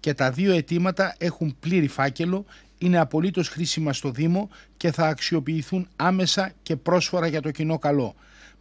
και τα δύο αιτήματα έχουν πλήρη φάκελο, είναι απολύτως χρήσιμα στο Δήμο και θα αξιοποιηθούν άμεσα και πρόσφορα για το κοινό καλό.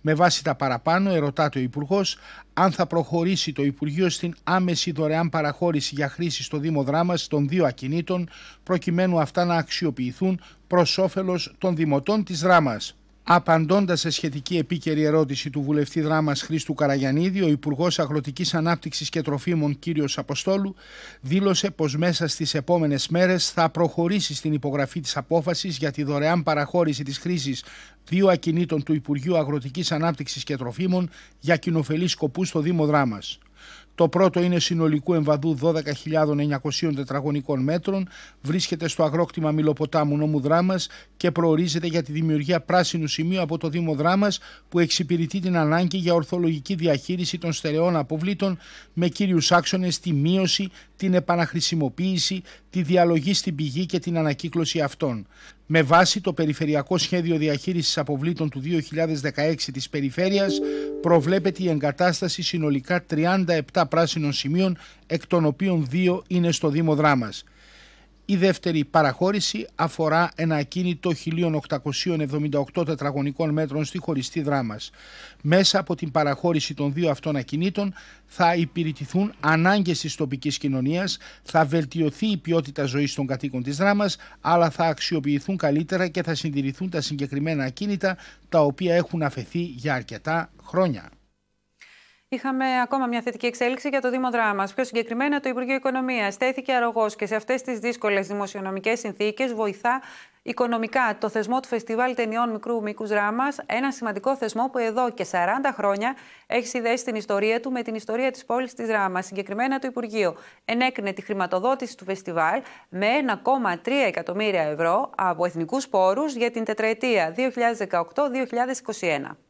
Με βάση τα παραπάνω, ερωτάται ο Υπουργός αν θα προχωρήσει το Υπουργείο στην άμεση δωρεάν παραχώρηση για χρήση στο Δήμο Δράμας των δύο ακινήτων, προκειμένου αυτά να αξιοποιηθούν προς όφελος των δημοτών της Δράμας. Απαντώντας σε σχετική επίκαιρη ερώτηση του βουλευτή δράμας Χρήστου Καραγιανίδη, ο Υπουργός Αγροτικής Ανάπτυξης και Τροφίμων κ. Αποστόλου δήλωσε πως μέσα στις επόμενες μέρες θα προχωρήσει στην υπογραφή της απόφασης για τη δωρεάν παραχώρηση της χρήσης δύο ακινήτων του Υπουργείου Αγροτικής Ανάπτυξης και Τροφίμων για κοινοφελείς σκοπούς στο Δήμο Δράμας. Το πρώτο είναι συνολικού εμβαδού 12.900 τετραγωνικών μέτρων, βρίσκεται στο αγρόκτημα Μιλοποτάμου νόμου Δράμας και προορίζεται για τη δημιουργία πράσινου σημείου από το Δήμο Δράμας που εξυπηρετεί την ανάγκη για ορθολογική διαχείριση των στερεών αποβλήτων με κύριους άξονες τη μείωση, την επαναχρησιμοποίηση, τη διαλογή στην πηγή και την ανακύκλωση αυτών. Με βάση το Περιφερειακό Σχέδιο Διαχείρισης Αποβλήτων του 2016 της Περιφέρειας προβλέπεται η εγκατάσταση συνολικά 37 πράσινων σημείων, εκ των οποίων δύο είναι στο Δήμο Δράμας. Η δεύτερη παραχώρηση αφορά ένα ακίνητο 1878 τετραγωνικών μέτρων στη χωριστή δράμας. Μέσα από την παραχώρηση των δύο αυτών ακινήτων θα υπηρετηθούν ανάγκες της τοπικής κοινωνίας, θα βελτιωθεί η ποιότητα ζωής των κατοίκων της δράμας, αλλά θα αξιοποιηθούν καλύτερα και θα συντηρηθούν τα συγκεκριμένα ακίνητα τα οποία έχουν αφαιθεί για αρκετά χρόνια. Είχαμε ακόμα μια θετική εξέλιξη για το Δήμο Δράμας. Πιο συγκεκριμένα, το Υπουργείο Οικονομίας στέθηκε αρρωγός και σε αυτές τις δύσκολες δημοσιονομικές συνθήκες βοηθά οικονομικά το θεσμό του Φεστιβάλ Ταινιών Μικρού Μήκους Δράμας, ένα σημαντικό θεσμό που εδώ και 40 χρόνια έχει συνδέσει την ιστορία του με την ιστορία της πόλης της Δράμας. Συγκεκριμένα, το Υπουργείο ενέκρινε τη χρηματοδότηση του φεστιβάλ με 1,3 εκατομμύρια ευρώ από εθνικούς πόρους για την τετραετία 2018-2021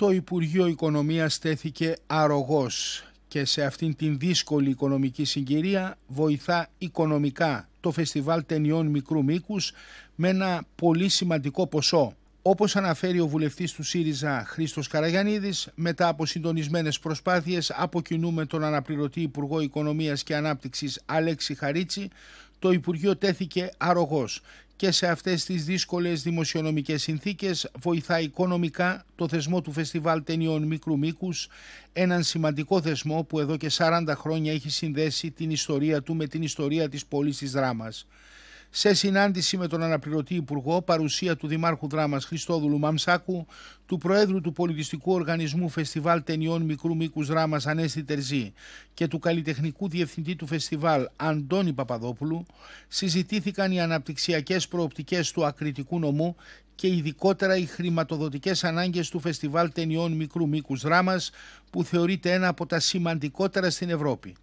το Υπουργείο Οικονομίας στέθηκε αρρωγός και σε αυτήν την δύσκολη οικονομική συγκυρία βοηθά οικονομικά το Φεστιβάλ Ταινιών Μικρού Μήκους με ένα πολύ σημαντικό ποσό. Όπως αναφέρει ο βουλευτής του ΣΥΡΙΖΑ Χρήστος Καραγιανίδης, μετά από συντονισμένες προσπάθειες από κοινού με τον αναπληρωτή Υπουργό Οικονομίας και Ανάπτυξης Αλέξη Χαρίτσι, το Υπουργείο τέθηκε αρρωγός και σε αυτές τις δύσκολες δημοσιονομικές συνθήκες βοηθά οικονομικά το θεσμό του Φεστιβάλ Ταινιών Μικρού Μήκους, έναν σημαντικό θεσμό που εδώ και 40 χρόνια έχει συνδέσει την ιστορία του με την ιστορία της πόλης της Δράμας σε συνάντηση με τον αναπληρωτή Υπουργό, παρουσία του Δημάρχου Δράμας Χριστόδουλου Μαμσάκου, του Προέδρου του Πολιτιστικού Οργανισμού Φεστιβάλ Ταινιών Μικρού Μήκους Δράμας Ανέστη Τερζή και του Καλλιτεχνικού Διευθυντή του Φεστιβάλ Αντώνη Παπαδόπουλου, συζητήθηκαν οι αναπτυξιακές προοπτικές του ακριτικού νομού και ειδικότερα οι χρηματοδοτικές ανάγκες του Φεστιβάλ Ταινιών Μικρού Μήκους Δράμας, που θεωρείται ένα από τα σημαντικότερα στην Ευρώπη.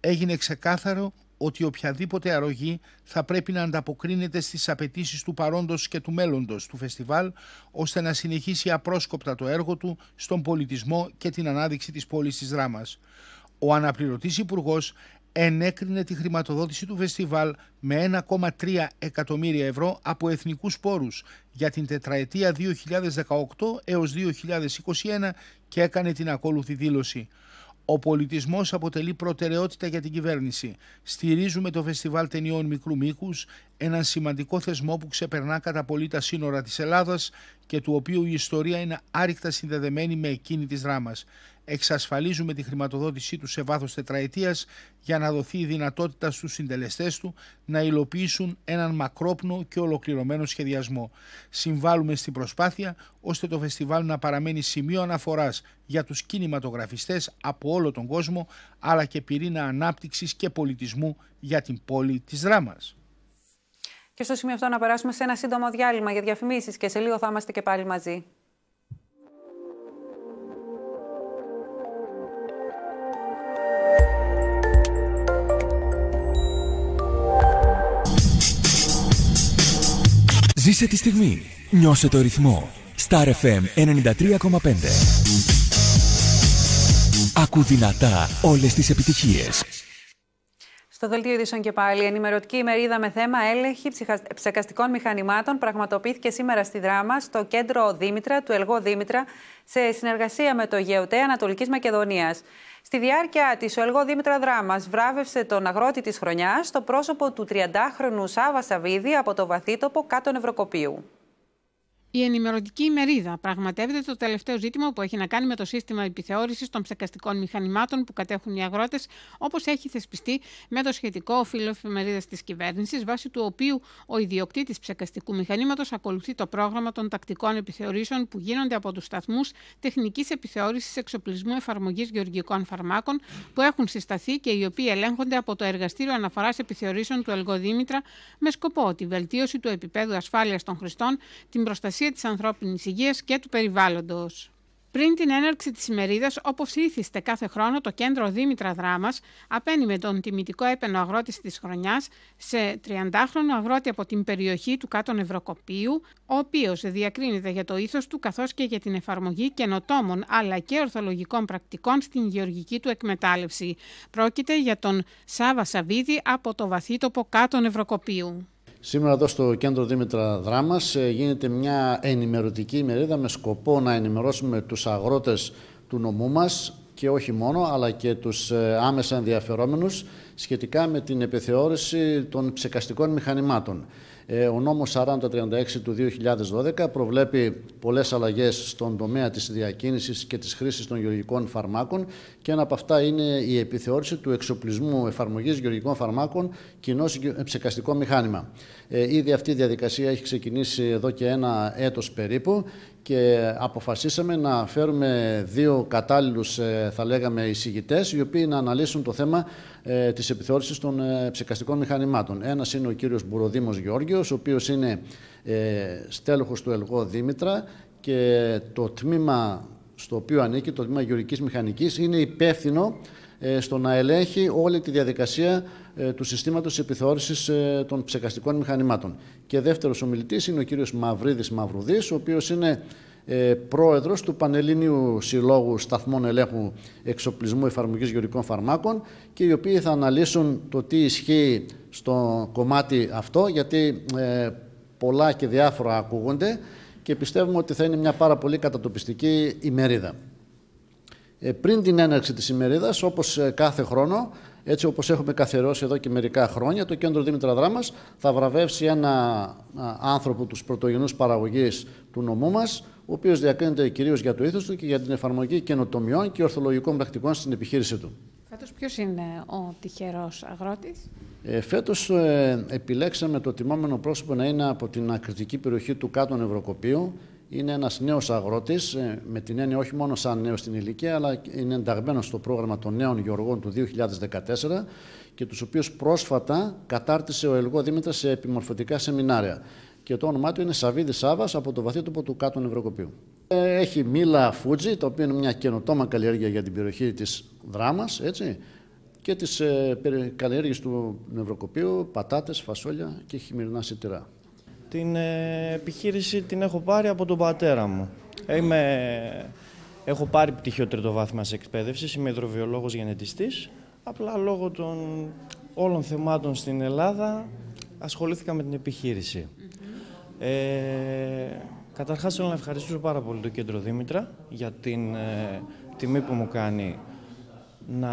Έγινε ξεκάθαρο ότι οποιαδήποτε αρρωγή θα πρέπει να ανταποκρίνεται στις απαιτήσεις του παρόντος και του μέλλοντος του φεστιβάλ ώστε να συνεχίσει απρόσκοπτα το έργο του στον πολιτισμό και την ανάδειξη της πόλης της δράμας. Ο αναπληρωτής υπουργός ενέκρινε τη χρηματοδότηση του φεστιβάλ με 1,3 εκατομμύρια ευρώ από εθνικούς πόρους για την τετραετία 2018 έως 2021 και έκανε την ακόλουθη δήλωση. Ο πολιτισμός αποτελεί προτεραιότητα για την κυβέρνηση. Στηρίζουμε το Φεστιβάλ Ταινιών Μικρού Μήκους, έναν σημαντικό θεσμό που ξεπερνά κατά πολύ τα σύνορα της Ελλάδας και του οποίου η ιστορία είναι άρρηκτα συνδεδεμένη με εκείνη της δράμας εξασφαλίζουμε τη χρηματοδότησή του σε βάθος τετραετίας για να δοθεί η δυνατότητα στους συντελεστές του να υλοποιήσουν έναν μακρόπνο και ολοκληρωμένο σχεδιασμό. Συμβάλλουμε στην προσπάθεια ώστε το φεστιβάλ να παραμένει σημείο αναφοράς για τους κινηματογραφιστές από όλο τον κόσμο αλλά και πυρήνα ανάπτυξης και πολιτισμού για την πόλη της δράμας. Και στο σημείο αυτό να περάσουμε σε ένα σύντομο διάλειμμα για διαφημίσεις και σε λίγο θα είμαστε και πάλι μαζί. Ζήσε τη στιγμή. Νιώσε το ρυθμό. Star FM 93,5. Ακού δυνατά όλες τις επιτυχίες. Στο δελτίο ειδήσεων και πάλι, η ενημερωτική ημερίδα με θέμα έλεγχη ψεκαστικών μηχανημάτων πραγματοποιήθηκε σήμερα στη Δράμα, στο κέντρο Δήμητρα, του Ελγό Δήμητρα, σε συνεργασία με το ΓΕΟΤΕ Ανατολικής Μακεδονίας. Στη διάρκεια της, ο Ελγό Δήμητρα Δράμας βράβευσε τον αγρότη της χρονιάς στο πρόσωπο του 30χρονου Σάβα Σαββίδη από το βαθύτοπο κάτω Ευρωκοπίου. Η ενημερωτική ημερίδα πραγματεύεται το τελευταίο ζήτημα που έχει να κάνει με το σύστημα επιθεώρησης των ψεκαστικών μηχανημάτων που κατέχουν οι αγρότες, όπως έχει θεσπιστεί με το σχετικό οφείλω εφημερίδα της κυβέρνησης, βάσει του οποίου ο ιδιοκτήτης ψεκαστικού μηχανήματος ακολουθεί το πρόγραμμα των τακτικών επιθεωρήσεων που γίνονται από τους σταθμούς τεχνικής επιθεώρησης εξοπλισμού εφαρμογής γεωργικών φαρμάκων που έχουν συσταθεί και οι οποίοι ελέγχονται από το Εργαστήριο Αναφοράς Επιθεωρήσεων του Ελγοδήμητρα με σκοπό τη βελτίωση του επίπεδου ασφάλειας των χρηστών, την προστασία προστασία της ανθρώπινης υγείας και του περιβάλλοντος. Πριν την έναρξη της ημερίδας, όπως ήθιστε κάθε χρόνο, το κέντρο Δήμητρα Δράμας απένει με τον τιμητικό έπαινο αγρότης της χρονιάς σε 30χρονο αγρότη από την περιοχή του Κάτω Ευρωκοπίου, ο οποίος διακρίνεται για το ήθος του καθώς και για την εφαρμογή καινοτόμων αλλά και ορθολογικών πρακτικών στην γεωργική του εκμετάλλευση. Πρόκειται για τον Σάβα Σαββίδη από το βαθύτοπο Κάτω Ευρωκοπίου. Σήμερα εδώ στο κέντρο Δήμητρα Δράμας ε, γίνεται μια ενημερωτική ημερίδα με σκοπό να ενημερώσουμε τους αγρότες του νομού μας και όχι μόνο, αλλά και τους ε, άμεσα ενδιαφερόμενους σχετικά με την επιθεώρηση των ψεκαστικών μηχανημάτων. Ε, ο νόμος 4036 του 2012 προβλέπει πολλές αλλαγές στον τομέα της διακίνησης και της χρήσης των γεωργικών φαρμάκων και ένα από αυτά είναι η επιθεώρηση του εξοπλισμού εφαρμογής γεωργικών φαρμάκων κοινό ψεκαστικό μηχάνημα. Ε, ήδη αυτή η διαδικασία έχει ξεκινήσει εδώ και ένα έτος περίπου και αποφασίσαμε να φέρουμε δύο κατάλληλους, ε, θα λέγαμε, εισηγητές, οι οποίοι να αναλύσουν το θέμα ε, της επιθεώρησης των ε, ψεκαστικών μηχανημάτων. Ένας είναι ο κύριος Μπουροδήμος Γεώργιος, ο οποίος είναι ε, στέλεχος του ΕΛΓΟ Δήμητρα και το τμήμα στο οποίο ανήκει, το τμήμα γεωργικής μηχανικής, είναι υπεύθυνο ε, στο να ελέγχει όλη τη διαδικασία ε, του συστήματος επιθεώρησης ε, των ψεκαστικών μηχανημάτων. Και δεύτερος ομιλητής είναι ο κύριος Μαυρίδης Μαυρουδής, ο οποίος είναι πρόεδρος του Πανελλήνιου Συλλόγου Σταθμών Ελέγχου Εξοπλισμού Εφαρμογής Γεωργικών Φαρμάκων και οι οποίοι θα αναλύσουν το τι ισχύει στο κομμάτι αυτό, γιατί πολλά και διάφορα ακούγονται και πιστεύουμε ότι θα είναι μια πάρα πολύ κατατοπιστική ημερίδα. Ε, πριν την έναρξη της ημερίδας, όπως ε, κάθε χρόνο, έτσι όπως έχουμε καθιερώσει εδώ και μερικά χρόνια, το Κέντρο Δήμητρα Δράμας θα βραβεύσει ένα άνθρωπο τους πρωτογενούς παραγωγής του νομού μας, ο οποίος διακρίνεται κυρίως για το ήθος του και για την εφαρμογή καινοτομιών και ορθολογικών πρακτικών στην επιχείρησή του. Φέτος ποιος είναι ο τυχερός αγρότης; Ε, φέτος ε, επιλέξαμε το τιμόμενο πρόσωπο να είναι από την ακριτική περιοχή του Κάτω Ευρωκοπίου, είναι ένας νέος αγρότης, ε, με την έννοια όχι μόνο σαν νέος στην ηλικία, αλλά είναι ενταγμένος στο πρόγραμμα των νέων γεωργών του 2014 και τους οποίους πρόσφατα κατάρτισε ο Ελγό Δήμητρας σε επιμορφωτικά σεμινάρια. Και το όνομά του είναι Σαββίδης Σάβας από το βαθύτοπο του Κάτω Ευρωκοπίου. Ε, έχει μήλα Φούτζι, το οποίο είναι μια καινοτόμα καλλιέργεια για την περιοχή της Δράμας, έτσι, και τις ε, καλλιέργειες του Νευροκοπίου, πατάτες, φασόλια και χειμερινά σιτηρά. Την ε, επιχείρηση την έχω πάρει από τον πατέρα μου. Είμαι, έχω πάρει πτυχίο τριτοβάθμιας εκπαίδευσης, είμαι υδροβιολόγος γενετιστής. Απλά λόγω των όλων θεμάτων στην Ελλάδα ασχολήθηκα με την επιχείρηση. Ε, καταρχάς θέλω να ευχαριστήσω πάρα πολύ το Κέντρο Δήμητρα για την ε, τιμή που μου κάνει να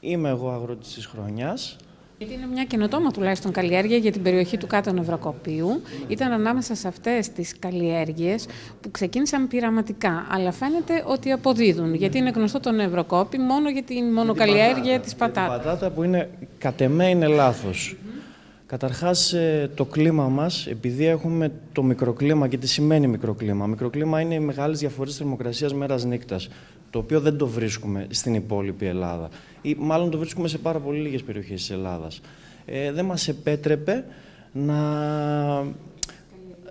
είμαι εγώ αγρότης της χρονιάς γιατί είναι μια καινοτόμα τουλάχιστον καλλιέργεια για την περιοχή του κάτω Νευροκοπίου. Ήταν ανάμεσα σε αυτές τις καλλιέργειες που ξεκίνησαν πειραματικά, αλλά φαίνεται ότι αποδίδουν. Γιατί είναι γνωστό το Νευροκόπη μόνο για την μονοκαλλιέργεια της πατάτας. Η πατάτα που είναι κατ' εμέ είναι λάθος. Καταρχάς ε, το κλίμα μας, επειδή έχουμε το μικροκλίμα και τι σημαίνει μικροκλίμα. Μικροκλίμα είναι οι μεγάλες διαφορές θερμοκρασίας μέρας νύκτας, το οποίο δεν το βρίσκουμε στην υπόλοιπη Ελλάδα. Ή μάλλον το βρίσκουμε σε πάρα πολύ λίγες περιοχές της Ελλάδας. Ε, δεν μας επέτρεπε να,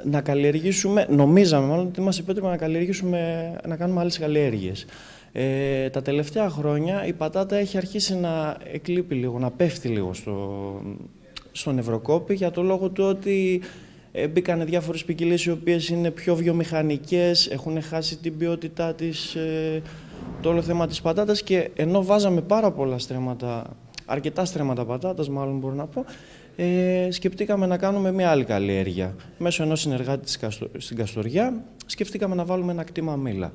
να καλλιεργήσουμε, νομίζαμε μάλλον ότι μας επέτρεπε να καλλιεργήσουμε, να κάνουμε άλλες καλλιέργειες. Ε, τα τελευταία χρόνια η πατάτα έχει αρχίσει να εκλείπει λίγο, να πέφτει λίγο στο, στον Ευρωκόπη για το λόγο του ότι ε, μπήκαν διάφορες ποικιλίες οι οποίες είναι πιο βιομηχανικές, έχουν χάσει την ποιότητά της, ε, το όλο θέμα της πατάτας και ενώ βάζαμε πάρα πολλά στρέμματα, αρκετά στρέμματα πατάτας μάλλον μπορώ να πω, ε, σκεφτήκαμε να κάνουμε μια άλλη καλλιέργεια. Μέσω ενός συνεργάτη στην Καστοριά σκεφτήκαμε να βάλουμε ένα κτήμα μήλα.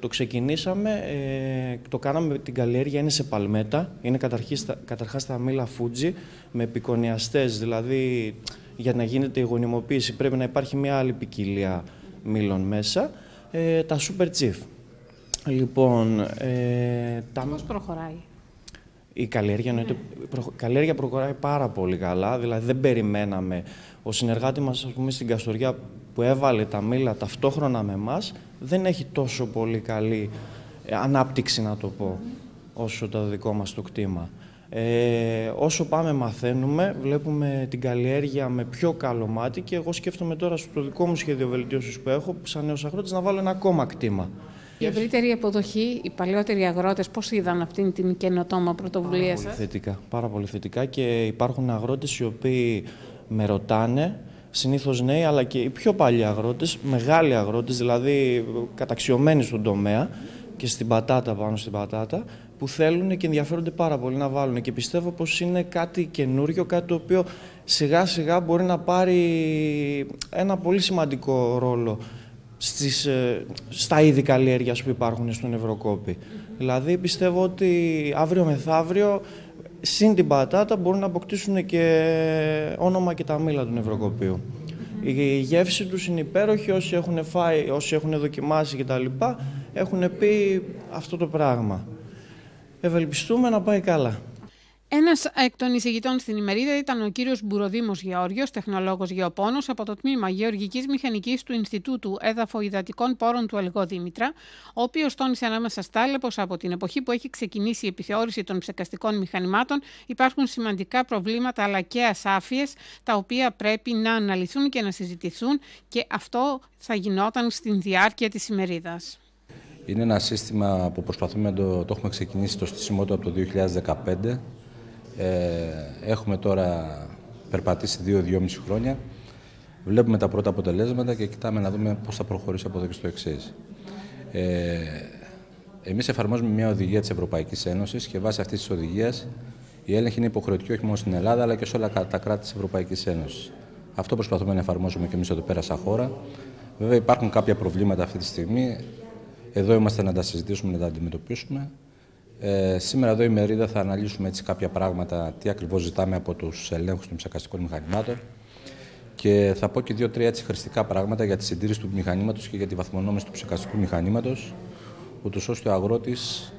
Το ξεκινήσαμε, ε, το κάναμε την καλλιέργεια, είναι σε παλμέτα, είναι καταρχάς τα μήλα Φούτζι με επικονιαστές, δηλαδή για να γίνεται η γονιμοποίηση πρέπει να υπάρχει μια άλλη ποικιλία μήλων μέσα, ε, τα Super Chief. Λοιπόν, ε, τα... Πώς προχωράει; Η καλλιέργεια, ναι. καλλιέργεια προχωράει πάρα πολύ καλά, δηλαδή δεν περιμέναμε. Ο συνεργάτη μας, ας πούμε, στην Καστοριά που έβαλε τα μήλα ταυτόχρονα με εμάς, δεν έχει τόσο πολύ καλή ε, ανάπτυξη, να το πω, όσο το δικό μας το κτήμα. Ε, όσο πάμε μαθαίνουμε, βλέπουμε την καλλιέργεια με πιο καλό μάτι και εγώ σκέφτομαι τώρα στο δικό μου σχέδιο βελτίωσης που έχω, σαν νέος αγρότης, να βάλω ένα ακόμα κτήμα. Η ευρύτερη αποδοχή, οι παλαιότεροι αγρότες, πώς είδαν αυτήν την καινοτόμα πρωτοβουλία σας; Θετικά, πάρα πολύ θετικά και υπάρχουν αγρότες οι οποίοι με ρωτάνε συνήθως νέοι, αλλά και οι πιο παλιοί αγρότες, μεγάλοι αγρότες, δηλαδή καταξιωμένοι στον τομέα και στην πατάτα πάνω στην πατάτα, που θέλουν και ενδιαφέρονται πάρα πολύ να βάλουν. Και πιστεύω πως είναι κάτι καινούριο, κάτι το οποίο σιγά σιγά μπορεί να πάρει ένα πολύ σημαντικό ρόλο στις, ε, στα είδη καλλιέργεια που υπάρχουν στον Ευρωκόπη. Δηλαδή πιστεύω ότι αύριο μεθαύριο συν την πατάτα μπορούν να αποκτήσουν και όνομα και τα μήλα του νευροκοπείου. Η γεύση τους είναι υπέροχη, όσοι έχουν φάει, όσοι έχουν δοκιμάσει κτλ. έχουν πει αυτό το πράγμα. Ευελπιστούμε να πάει καλά. Ένας εκ των εισηγητών στην ημερίδα ήταν ο κύριος Μπουροδήμος Γεώργιος, τεχνολόγος γεωπόνος από το τμήμα Γεωργικής Μηχανικής του Ινστιτούτου Έδαφο-Ιδατικών Πόρων του Ελγό Δήμητρα, ο οποίος τόνισε ανάμεσα στα άλλα πως από την εποχή που έχει ξεκινήσει η επιθεώρηση των ψεκαστικών μηχανημάτων υπάρχουν σημαντικά προβλήματα αλλά και ασάφειες, τα οποία πρέπει να αναλυθούν και να συζητηθούν και αυτό θα γινόταν στην διάρκεια της ημερίδας. Είναι ένα σύστημα που προσπαθούμε να το, το έχουμε ξεκινήσει το στήσιμό του από το 2015 ε, έχουμε τώρα περπατήσει δύο-δυόμιση χρόνια. Βλέπουμε τα πρώτα αποτελέσματα και κοιτάμε να δούμε πώς θα προχωρήσει από εδώ και στο εξής. Ε, εμείς εφαρμόζουμε μια οδηγία της Ευρωπαϊκής Ένωσης και βάσει αυτής της οδηγίας η έλεγχη είναι υποχρεωτική όχι μόνο στην Ελλάδα αλλά και σε όλα τα κράτη της Ευρωπαϊκής Ένωσης. Αυτό προσπαθούμε να εφαρμόσουμε και εμείς εδώ πέρα σαν χώρα. Βέβαια υπάρχουν κάποια προβλήματα αυτή τη στιγμή. Εδώ είμαστε να τα συζητήσουμε, να τα αντιμετωπίσουμε. Ε, σήμερα εδώ η Μερίδα θα αναλύσουμε έτσι κάποια πράγματα, τι ακριβώς ζητάμε από τους ελέγχους των ψεκαστικών μηχανημάτων και θα πω και δύο-τρία έτσι χρηστικά πράγματα για τη συντήρηση του μηχανήματος και για τη βαθμονόμηση του ψεκαστικού μηχανήματος, ούτως ώστε ο αγρότης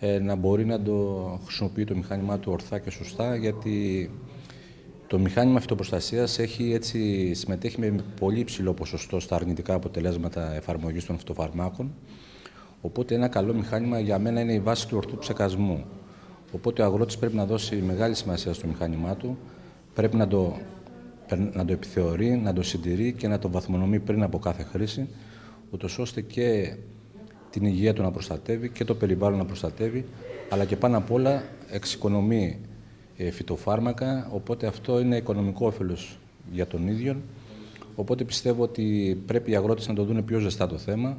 ε, να μπορεί να το χρησιμοποιεί το μηχάνημά του ορθά και σωστά, γιατί το μηχάνημα φυτοπροστασίας έχει έτσι, συμμετέχει με πολύ υψηλό ποσοστό στα αρνητικά αποτελέσματα εφαρμογής των φυτοφαρμάκων. Οπότε ένα καλό μηχάνημα για μένα είναι η βάση του ορθού ψεκασμού. Οπότε ο αγρότης πρέπει να δώσει μεγάλη σημασία στο μηχάνημά του, πρέπει να το, να το επιθεωρεί, να το συντηρεί και να το βαθμονομεί πριν από κάθε χρήση, ούτως ώστε και την υγεία του να προστατεύει και το περιβάλλον να προστατεύει, αλλά και πάνω απ' όλα εξοικονομεί ε, φυτοφάρμακα, οπότε αυτό είναι οικονομικό όφελος για τον ίδιο. Οπότε πιστεύω ότι πρέπει οι αγρότες να το δουν πιο ζεστά το θέμα,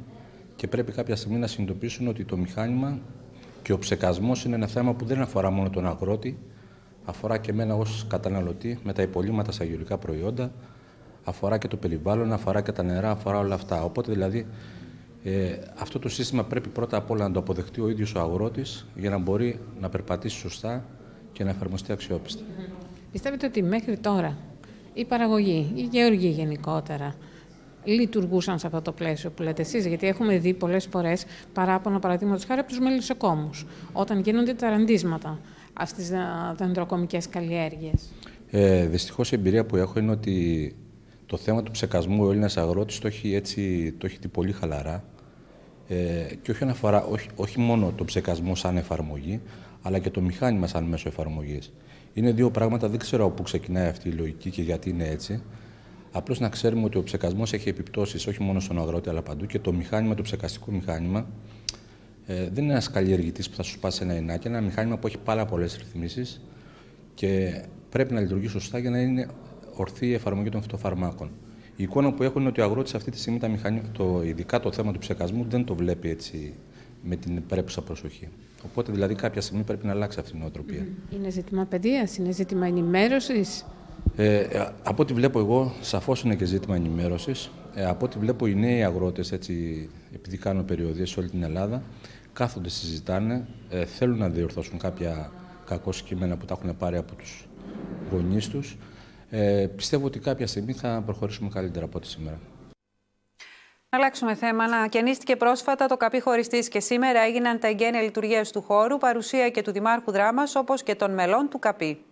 και πρέπει κάποια στιγμή να συνειδητοποιήσουν ότι το μηχάνημα και ο ψεκασμός είναι ένα θέμα που δεν αφορά μόνο τον αγρότη, αφορά και εμένα ως καταναλωτή με τα υπολείμματα στα γεωργικά προϊόντα, αφορά και το περιβάλλον, αφορά και τα νερά, αφορά όλα αυτά. Οπότε δηλαδή ε, αυτό το σύστημα πρέπει πρώτα απ' όλα να το αποδεχτεί ο ίδιος ο αγρότης για να μπορεί να περπατήσει σωστά και να εφαρμοστεί αξιόπιστα. Πιστεύετε ότι μέχρι τώρα η παραγωγή, η γεωργία γενικότερα, λειτουργούσαν σε αυτό το πλαίσιο που λέτε εσείς. Γιατί έχουμε δει πολλές φορές παράπονα, παραδείγματος χάρη από τους μελισσοκόμους, όταν γίνονται τα ραντίσματα στις δεντροκομικές καλλιέργειες. Ε, Δυστυχώς η εμπειρία που έχω είναι ότι το θέμα του ψεκασμού ο Έλληνας αγρότης το έχει έτσι το έχει δει πολύ χαλαρά. Ε, και όχι, αναφορά, όχι, όχι μόνο το ψεκασμό σαν εφαρμογή, αλλά και το μηχάνημα σαν μέσο εφαρμογής. Είναι δύο πράγματα, δεν ξέρω πού ξεκινάει αυτή η λογική και γιατί είναι έτσι. Απλώς να ξέρουμε ότι ο ψεκασμός έχει επιπτώσεις όχι μόνο στον αγρότη αλλά παντού και το μηχάνημα, το ψεκαστικό μηχάνημα, ε, δεν είναι ένας καλλιεργητής που θα σου σπάσει ένα ενάκι. Είναι ένα μηχάνημα που έχει πάρα πολλές ρυθμίσεις και πρέπει να λειτουργεί σωστά για να είναι ορθή η εφαρμογή των φυτοφαρμάκων. Η εικόνα που έχω είναι ότι ο αγρότης αυτή τη στιγμή, τα μηχανή, το, ειδικά το θέμα του ψεκασμού, δεν το βλέπει έτσι με την πρέπουσα προσοχή. Οπότε δηλαδή κάποια στιγμή πρέπει να αλλάξει αυτή η νοοτροπία. Είναι ζήτημα παιδείας, είναι ζήτημα ενημέρωσης. Ε, ε, από ό,τι βλέπω εγώ, σαφώς είναι και ζήτημα ενημέρωσης. Ε, από ό,τι βλέπω, οι νέοι αγρότες, επειδή κάνουν περιοδίες σε όλη την Ελλάδα, κάθονται, συζητάνε, ε, θέλουν να διορθώσουν κάποια κακό κείμενα που τα έχουν πάρει από τους γονείς τους. Ε, πιστεύω ότι κάποια στιγμή θα προχωρήσουμε καλύτερα από ό,τι σήμερα. Να αλλάξουμε θέμα. Ανακαινίστηκε πρόσφατα το καπί χωριστής και σήμερα έγιναν τα εγγένεια λειτουργίας του χώρου, παρουσία και του Δημάρχου Δράμας, όπως και των μελών του καπί.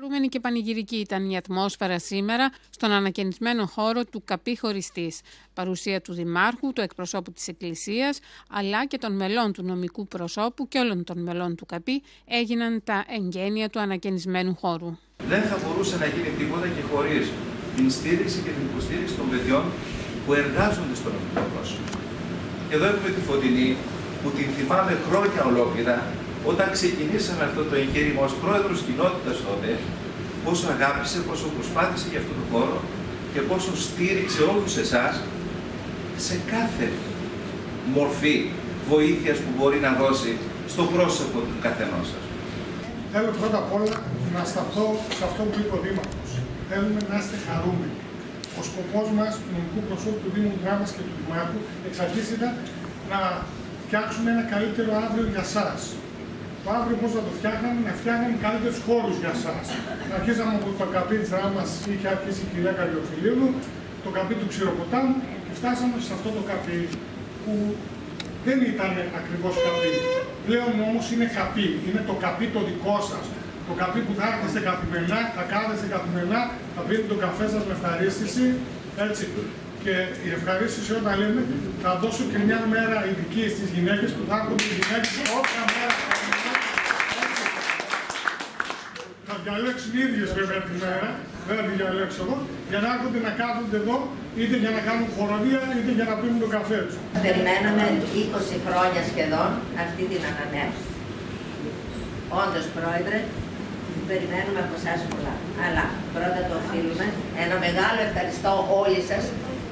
Χαρούμενη και πανηγυρική ήταν η ατμόσφαιρα σήμερα στον ανακαινισμένο χώρο του Καπή Χωριστής. Παρουσία του Δημάρχου, του εκπροσώπου της Εκκλησίας, αλλά και των μελών του νομικού προσώπου και όλων των μελών του Καπή έγιναν τα εγγένεια του ανακαινισμένου χώρου. Δεν θα μπορούσε να γίνει τίποτα και χωρίς την στήριξη και την υποστήριξη των παιδιών που εργάζονται στο νομικό πρόσωπο. Και εδώ έχουμε τη Φωτεινή που την θυμάμαι χρόνια ολόκληρα όταν ξεκινήσαμε αυτό το εγχείρημα ως πρόεδρος κοινότητας τότε, πόσο αγάπησε, πόσο προσπάθησε για αυτό το χώρο και πόσο στήριξε όλους εσάς σε κάθε μορφή βοήθειας που μπορεί να δώσει στο πρόσωπο του καθενός σας. Θέλω πρώτα απ' όλα να σταθώ σε αυτό που είπε ο Δήμαρχος. Θέλουμε να είστε χαρούμενοι. Ο σκοπός μας, του νομικού προσώπου του Δήμου Δράμας και του Δημάρχου, εξ αρχής ήταν να φτιάξουμε ένα καλύτερο αύριο για σας το αύριο πώ θα το φτιάχναμε, να φτιάχναμε καλύτερους χώρους για εσά. Αρχίσαμε από το καπί τη ράμα, είχε αρχίσει η κυρία Καριοφιλίου, το καπί του ξηροποτάμου και φτάσαμε σε αυτό το καπί που δεν ήταν ακριβώς καπί. Πλέον όμως είναι καπί. Είναι το καπί το δικό σας. Το καπί που θα έρθετε καθημερινά, θα κάθεστε καθημερινά, θα πίνετε τον καφέ σας με ευχαρίστηση. Έτσι. Και η ευχαρίστηση όταν λέμε θα δώσω και μια μέρα ειδική στις γυναίκες που θα έρχονται οι γυναίκες όποια μέρα. Θα διαλέξουν οι ίδιες βέβαια τη μέρα, δεν θα τη διαλέξω εγώ, για να έρχονται να κάθονται εδώ, είτε για να κάνουν χοροδία, είτε για να πίνουν τον καφέ τους. Περιμέναμε 20 χρόνια σχεδόν αυτή την ανανέωση. Όντως, Πρόεδρε, περιμένουμε από εσάς πολλά. Αλλά πρώτα το οφείλουμε. Ένα μεγάλο ευχαριστώ όλοι σας.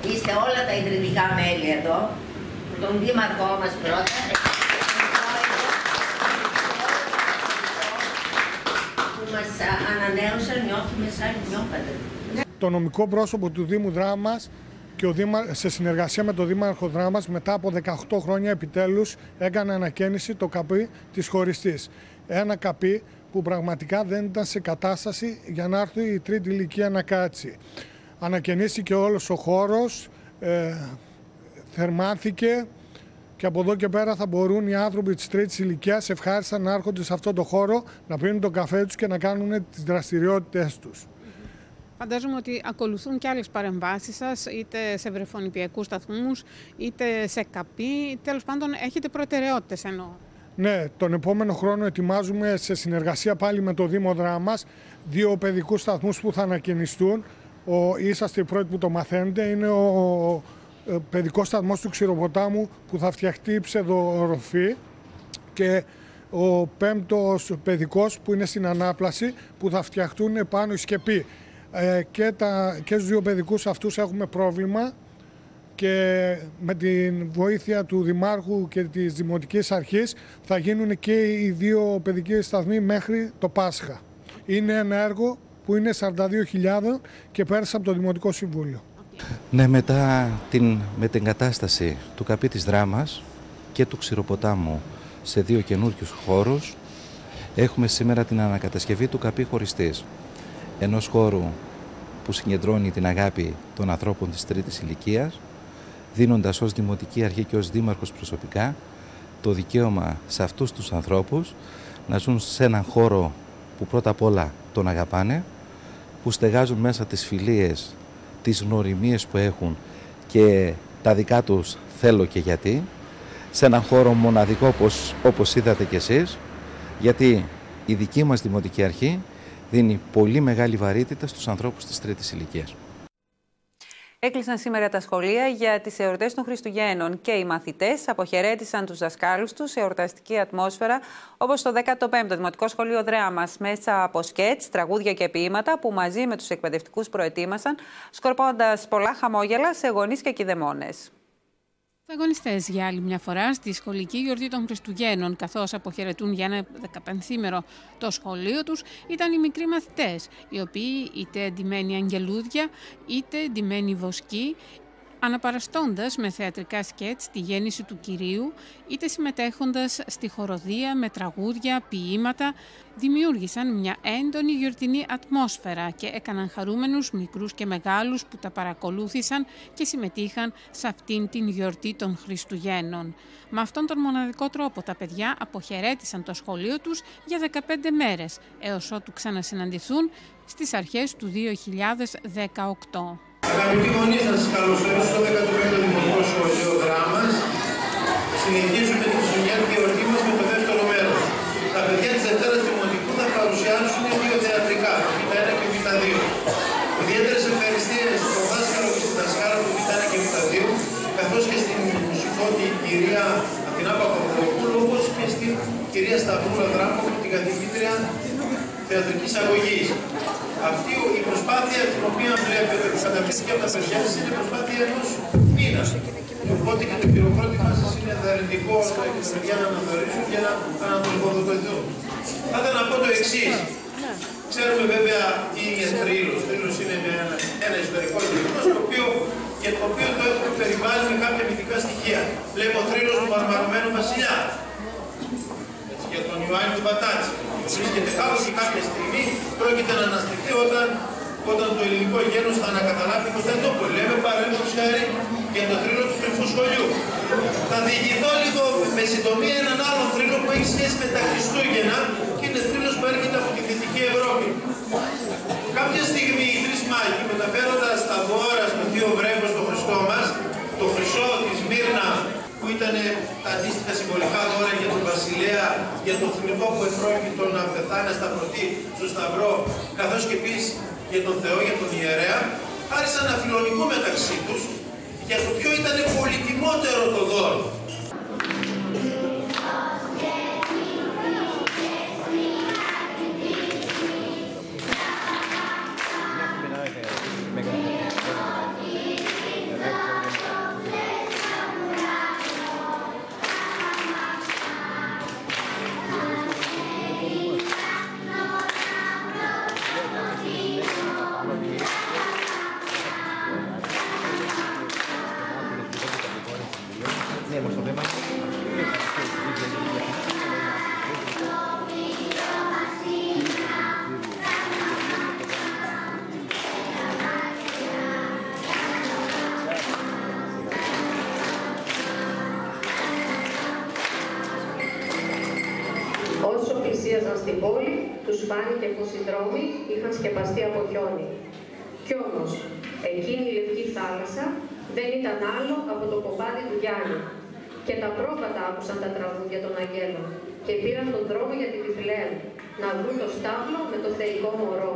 Είστε όλα τα ιδρυτικά μέλη εδώ. Τον Δήμαρχό μας πρώτα. που μας ανανέωσαν, νιώθουμε σαν νιώπατε. Το νομικό πρόσωπο του Δήμου Δράμας και ο Δήμα, σε συνεργασία με τον Δήμαρχο Δράμας μετά από 18 χρόνια επιτέλους έκανε ανακαίνιση το καπί της χωριστής. Ένα καπί που πραγματικά δεν ήταν σε κατάσταση για να έρθει η τρίτη ηλικία να κάτσει. Ανακαινίστηκε όλος ο χώρος, ε, θερμάθηκε και από εδώ και πέρα θα μπορούν οι άνθρωποι της τρίτης ηλικίας ευχάριστα να έρχονται σε αυτό το χώρο, να πίνουν τον καφέ τους και να κάνουν τις δραστηριότητες τους. Φαντάζομαι ότι ακολουθούν και άλλες παρεμβάσεις σας, είτε σε βρεφονιπιακούς σταθμούς, είτε σε καπί. Τέλος πάντων, έχετε προτεραιότητες εννοώ. Ναι, τον επόμενο χρόνο ετοιμάζουμε σε συνεργασία πάλι με το Δήμο Δράμας δύο παιδικούς σταθμούς που θα ανακαινιστούν. Ο, είσαστε οι πρώτοι που το μαθαίνετε, είναι ο, ο παιδικός σταθμός του Ξηροποτάμου που θα φτιαχτεί ψευδοροφή και ο πέμπτος παιδικός που είναι στην ανάπλαση που θα φτιαχτούν πάνω η σκεπή. Ε, και, τα, και στους δύο παιδικούς αυτούς έχουμε πρόβλημα και με την βοήθεια του Δημάρχου και της Δημοτικής Αρχής θα γίνουν και οι δύο παιδικοί σταθμοί μέχρι το Πάσχα. Είναι ένα έργο που είναι 42.000 και πέρασε από το Δημοτικό Συμβούλιο. Ναι, μετά την, με την κατάσταση του καπί της Δράμας και του Ξηροποτάμου σε δύο καινούριους χώρους έχουμε σήμερα την ανακατασκευή του καπί χωριστής ενός χώρου που συγκεντρώνει την αγάπη των ανθρώπων της τρίτης ηλικίας δίνοντας ως Δημοτική Αρχή και ως Δήμαρχος προσωπικά το δικαίωμα σε αυτούς τους ανθρώπους να ζουν σε έναν χώρο που πρώτα απ' όλα τον αγαπάνε, που στεγάζουν μέσα τις φιλίες, τις γνωριμίες που έχουν και τα δικά τους θέλω και γιατί, σε έναν χώρο μοναδικό όπως, όπως είδατε κι εσείς, γιατί η δική μας Δημοτική Αρχή δίνει πολύ μεγάλη βαρύτητα στους ανθρώπους της τρίτης ηλικίας. Έκλεισαν σήμερα τα σχολεία για τις εορτές των Χριστουγέννων και οι μαθητές αποχαιρέτησαν τους δασκάλους τους σε εορταστική ατμόσφαιρα, όπως το 15ο Δημοτικό Σχολείο Δράμα, μέσα από σκέτς, τραγούδια και ποίηματα που μαζί με τους εκπαιδευτικούς προετοίμασαν, σκορπώντας πολλά χαμόγελα σε γονείς και κηδεμόνες. Αγωνιστέ για άλλη μια φορά στη σχολική γιορτή των Χριστουγέννων, καθώς αποχαιρετούν για ένα δεκαπενθήμερο το σχολείο τους, ήταν οι μικροί μαθητές, οι οποίοι είτε εντυμένοι αγγελούδια, είτε εντυμένοι βοσκοί, αναπαραστώντας με θεατρικά σκέτς τη γέννηση του Κυρίου, είτε συμμετέχοντας στη χοροδία με τραγούδια, ποίηματα, δημιούργησαν μια έντονη γιορτινή ατμόσφαιρα και έκαναν χαρούμενους μικρούς και μεγάλους που τα παρακολούθησαν και συμμετείχαν σε αυτήν την γιορτή των Χριστουγέννων. Με αυτόν τον μοναδικό τρόπο τα παιδιά αποχαιρέτησαν το σχολείο τους για 15 μέρες, έως ότου ξανασυναντηθούν στις αρχές του 2018. Αγαπητοί γονείς, θα σας καλωσορίσω στο 15ο Δημοτικό Σχολείο Δράμας. Συνεχίζουμε τη χριστουγεννιάτικη εορτή μας με το δεύτερο μέρος. Τα παιδιά της Δευτέρας Δημοτικού θα παρουσιάσουν δύο θεατρικά, το Β1 και το Β2. Ιδιαίτερες ευχαριστίες στον δάσκαλο και στην δασκάλα του Β1 και Β2, καθώς και στην μουσικότη κυρία Αθηνά Παπαδοπούλου, όπως και στην κυρία Σταυρούλα Δράμου, την καθηγήτρια θεατρικής αγωγής. Αυτή η προσπάθεια την οποία βλέπετε που καταβλήθηκε από τα παιδιά σας είναι προσπάθεια ενός μήνας. Οπότε και το χειροκρότημά σας είναι ενθαρρυντικό για τα παιδιά να αναθεωρήσουν και να ανατολικοδοτηθούν. Θα ήθελα να πω το εξής. Ξέρουμε βέβαια τι είναι θρύλος. Θρύλος είναι ένα, ένα ιστορικό γεγονός το οποίο και το οποίο το έχουμε περιβάλλει με κάποια μυθικά στοιχεία. Βλέπω θρύλος του μαρμαρωμένου βασιλιά. Έτσι, για τον Ιωάννη του Πατάτση. Βρίσκεται κάπου και κάποια στιγμή πρόκειται να αναστηθεί όταν, όταν το ελληνικό γένος θα ανακαταλάβει το Κωνσταντινούπολη. Λέμε παραδείγματος χάρη για το θρύλο του κρυφού σχολείου. Θα διηγηθώ λίγο με συντομία έναν άλλο θρύλο που έχει σχέση με τα Χριστούγεννα και είναι θρύλος που έρχεται από τη Δυτική Ευρώπη. Κάποια στιγμή οι τρεις μάγοι μεταφέροντας τα δώρα στο Θείο Βρέφο στο Χριστό μας, το χρυσό της Μύρνα που ήταν τα αντίστοιχα συμβολικά δώρα για τον βασιλέα, για τον θνητό που επρόκειτο να πεθάνει στα πρωτή στο Σταυρό, καθώς και επίσης για τον Θεό, για τον ιερέα, άρχισαν να φιλονικούν μεταξύ τους για το ποιο ήταν πολυτιμότερο το δώρο. Στην πόλη, τους φάνηκε πως οι δρόμοι είχαν σκεπαστεί από χιόνι. Κι όμως, εκείνη η λευκή θάλασσα δεν ήταν άλλο από το κομμάτι του Γιάννη. Και τα πρόβατα άκουσαν τα τραγούδια των αγγέλων και πήραν τον δρόμο για τη Βιθλεέμ, να βρουν το στάβλο με το θεϊκό μωρό.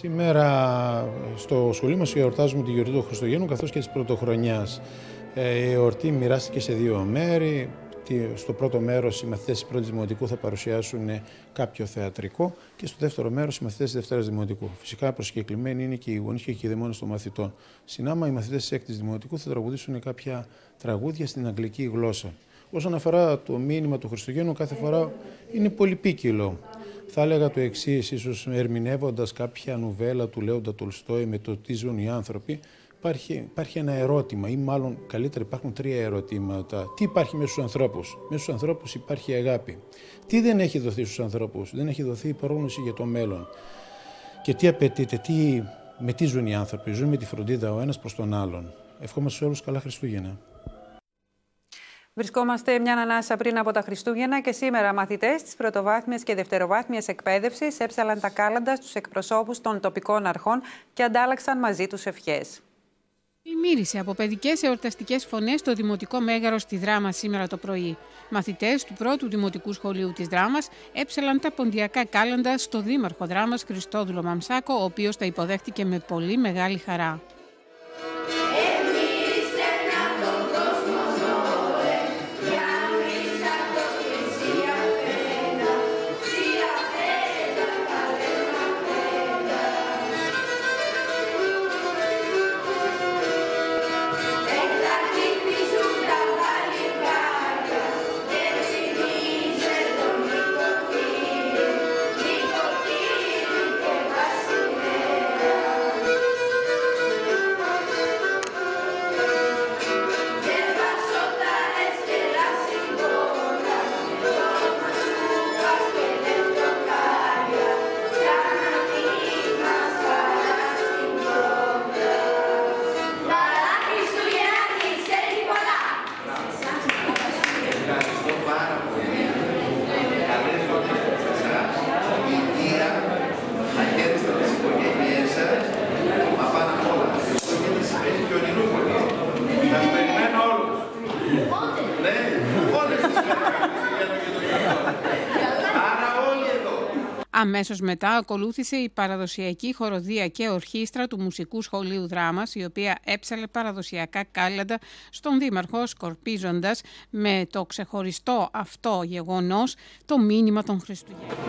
Σήμερα στο σχολείο μας εορτάζουμε τη γιορτή του Χριστουγέννου καθώς και της Πρωτοχρονιάς. Ε, η εορτή μοιράστηκε σε δύο μέρη. Τι- Στο πρώτο μέρος οι μαθητές της πρώτης δημοτικού θα παρουσιάσουν κάποιο θεατρικό και στο δεύτερο μέρος οι μαθητές της δευτέρας δημοτικού. Φυσικά προσκεκλημένοι είναι και οι γονείς και οι κηδεμόνες των μαθητών. Συνάμα οι μαθητές της έκτης δημοτικού θα τραγουδήσουν κάποια τραγούδια στην αγγλική γλώσσα. Όσον αφορά το μήνυμα του Χριστουγέννου, κάθε φορά είναι πολυπίκυλο. Θα έλεγα το εξής, ίσως ερμηνεύοντας κάποια νουβέλα του Λέοντα Τολστόη με το τι ζουν οι άνθρωποι, υπάρχει, υπάρχει ένα ερώτημα, ή μάλλον καλύτερα υπάρχουν τρία ερωτήματα. Τι υπάρχει μέσα στους ανθρώπους, Μέσα στους ανθρώπους υπάρχει αγάπη. Τι δεν έχει δοθεί στους ανθρώπους, Δεν έχει δοθεί η πρόγνωση για το μέλλον. Και τι απαιτείται, τι, με τι ζουν οι άνθρωποι, Ζουν με τη φροντίδα ο ένας προς τον άλλον. Ευχόμαστε σε όλους καλά Χριστούγεννα. Βρισκόμαστε μια ανάσα πριν από τα Χριστούγεννα και σήμερα μαθητές της πρωτοβάθμιας και δευτεροβάθμιας εκπαίδευσης έψαλαν τα κάλαντα στους εκπροσώπους των τοπικών αρχών και αντάλλαξαν μαζί τους ευχές. Πλημμύρισε από παιδικές εορταστικές φωνές στο Δημοτικό Μέγαρο στη Δράμα σήμερα το πρωί. Μαθητές του πρώτου Δημοτικού Σχολείου της Δράμας έψαλαν τα ποντιακά κάλαντα στο Δήμαρχο Δράμας Χριστόδουλο Μαμσάκο, ο οποίος τα υποδέχτηκε με πολύ μεγάλη χαρά. Αμέσως μετά ακολούθησε η παραδοσιακή χοροδία και ορχήστρα του Μουσικού Σχολείου Δράμας, η οποία έψαλε παραδοσιακά κάλαντα στον Δήμαρχο σκορπίζοντας με το ξεχωριστό αυτό γεγονός το μήνυμα των Χριστουγέννων.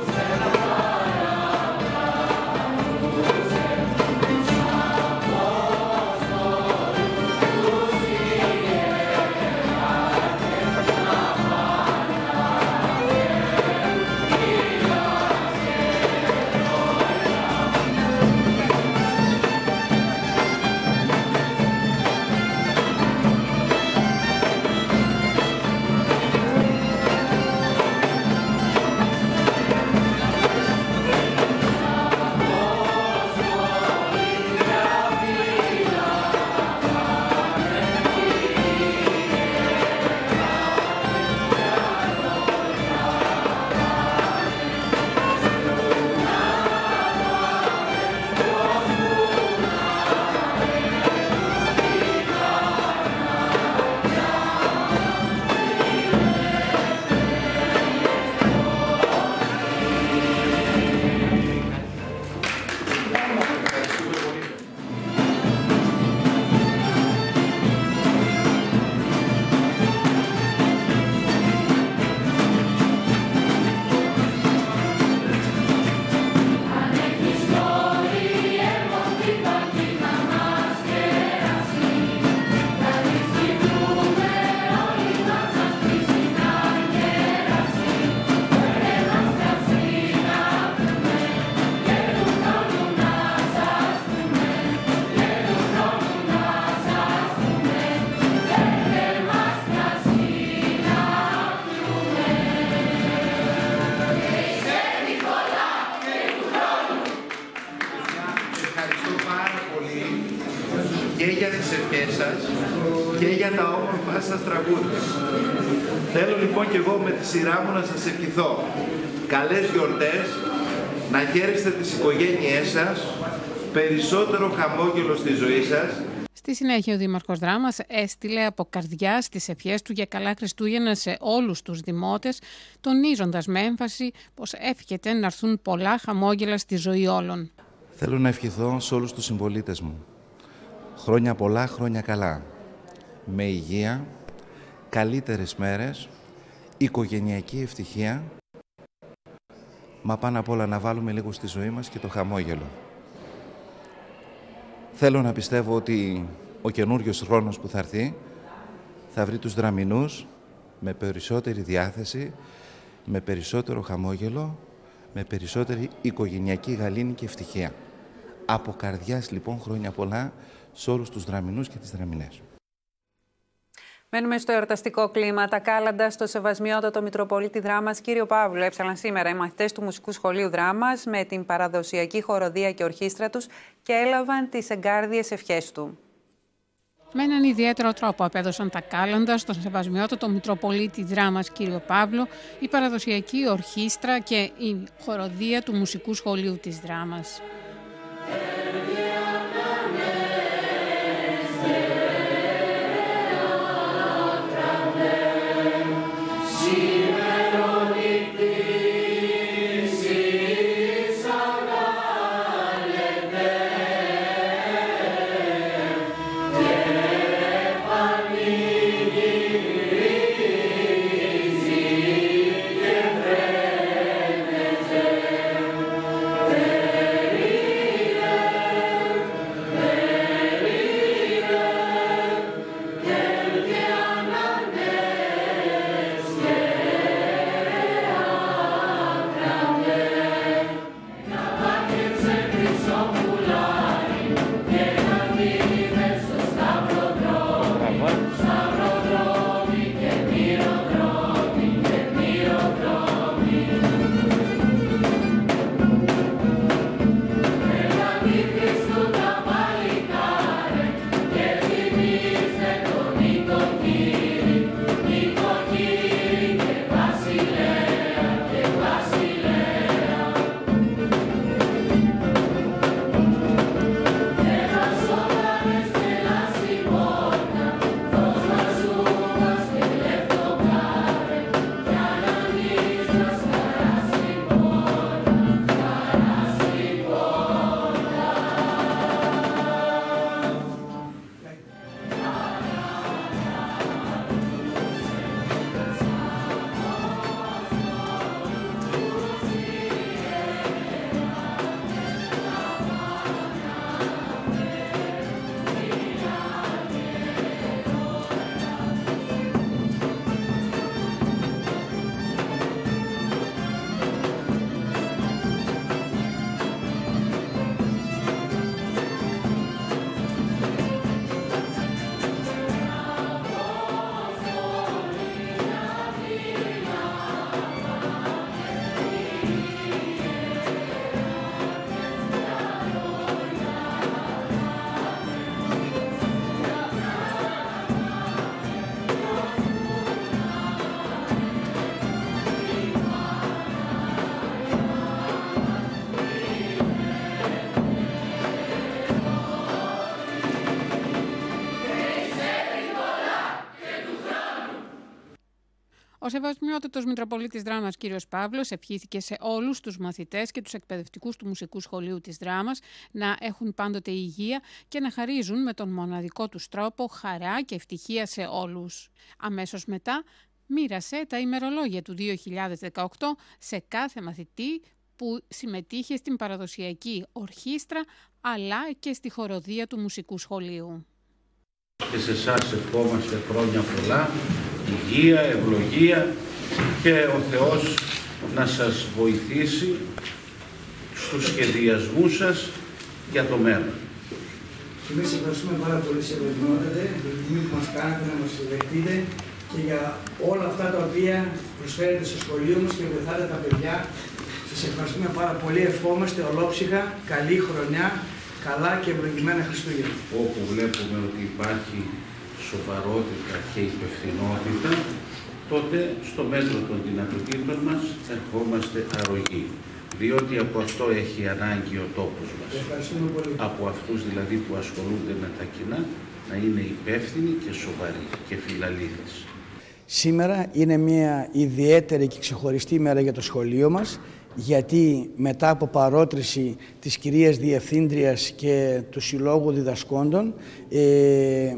Σειρά μου να σας ευχηθώ καλές γιορτές, να χαίρεστε τις οικογένειές σας, περισσότερο χαμόγελο στη ζωή σας Στη συνέχεια, ο Δήμαρχος Δράμας έστειλε από καρδιά τι ευχές του για καλά Χριστούγεννα σε όλους τους δημότες, τονίζοντας με έμφαση πως εύχεται να έρθουν πολλά χαμόγελα στη ζωή όλων. Θέλω να ευχηθώ σε όλους τους συμπολίτες μου. Χρόνια πολλά, χρόνια καλά. Με υγεία, καλύτερες μέρες, οικογενειακή ευτυχία, μα πάνω απ' όλα να βάλουμε λίγο στη ζωή μας και το χαμόγελο. Θέλω να πιστεύω ότι ο καινούριος χρόνος που θα έρθει θα βρει τους δραμινούς με περισσότερη διάθεση, με περισσότερο χαμόγελο, με περισσότερη οικογενειακή γαλήνη και ευτυχία. Από καρδιάς λοιπόν χρόνια πολλά σε όλους τους δραμινούς και τις δραμινές. Μένουμε στο εορταστικό κλίμα. Τα κάλαντα στο Σεβασμιότατο Μητροπολίτη Δράμας, κύριο Παύλο, έψαλαν σήμερα οι μαθητές του Μουσικού Σχολείου Δράμας με την παραδοσιακή χοροδία και ορχήστρα τους και έλαβαν τις εγκάρδιες ευχές του. Με έναν ιδιαίτερο τρόπο απέδωσαν τα κάλαντα στον Σεβασμιότατο Μητροπολίτη Δράμας κύριο Παύλο, η παραδοσιακή ορχήστρα και η χοροδία του Μουσικού Σχολείου της Δράμας. Ο Σεβασμιότατος Μητροπολίτης Δράμας κ. Παύλος ευχήθηκε σε όλους τους μαθητές και τους εκπαιδευτικούς του Μουσικού Σχολείου της Δράμας να έχουν πάντοτε υγεία και να χαρίζουν με τον μοναδικό τους τρόπο χαρά και ευτυχία σε όλους. Αμέσως μετά μοίρασε τα ημερολόγια του 2018 σε κάθε μαθητή που συμμετείχε στην παραδοσιακή ορχήστρα αλλά και στη χοροδία του Μουσικού Σχολείου. Και σε εσάς ευχόμαστε χρόνια πολλά, υγεία, ευλογία και ο Θεός να σας βοηθήσει στους σχεδιασμούς σας για το μέλλον. Και εμείς ευχαριστούμε πάρα πολύ σε ευρωδημότατε, για την τιμή που μας κάνετε να μας δεχτείτε και για όλα αυτά τα οποία προσφέρετε στο σχολείο μας και βοηθάτε τα παιδιά. Σας ευχαριστούμε πάρα πολύ, ευχόμαστε ολόψυχα, καλή χρονιά, καλά και ευλογημένα Χριστούγεννα. Όπου βλέπουμε ότι υπάρχει σοβαρότητα και υπευθυνότητα, τότε στο μέτρο των δυνατοτήτων μας ερχόμαστε αρρωγοί. Διότι από αυτό έχει ανάγκη ο τόπος μας. Από αυτούς δηλαδή που ασχολούνται με τα κοινά, να είναι υπεύθυνοι και σοβαροί και φιλαλήθες. Σήμερα είναι μια ιδιαίτερη και ξεχωριστή μέρα για το σχολείο μας γιατί μετά από παρότριση της κυρίας Διευθύντριας και του Συλλόγου Διδασκόντων ε,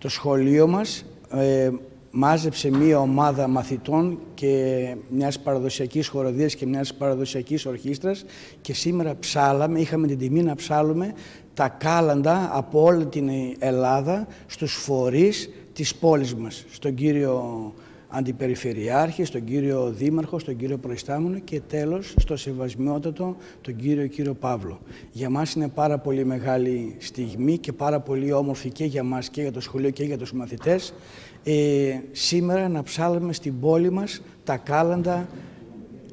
το σχολείο μας ε, μάζεψε μία ομάδα μαθητών και μιας παραδοσιακής χοροδίας και μιας παραδοσιακής ορχήστρας και σήμερα ψάλαμε, είχαμε την τιμή να ψάλουμε τα κάλαντα από όλη την Ελλάδα στους φορείς της πόλης μας, στον κύριο Αντιπεριφερειάρχη, στον κύριο Δήμαρχο, στον κύριο Προϊστάμενο και τέλος στο σεβασμιότατο τον κύριο κύριο Παύλο. Για μας είναι πάρα πολύ μεγάλη στιγμή και πάρα πολύ όμορφη και για μας και για το σχολείο και για τους μαθητές ε, σήμερα να ψάλουμε στην πόλη μας τα κάλαντα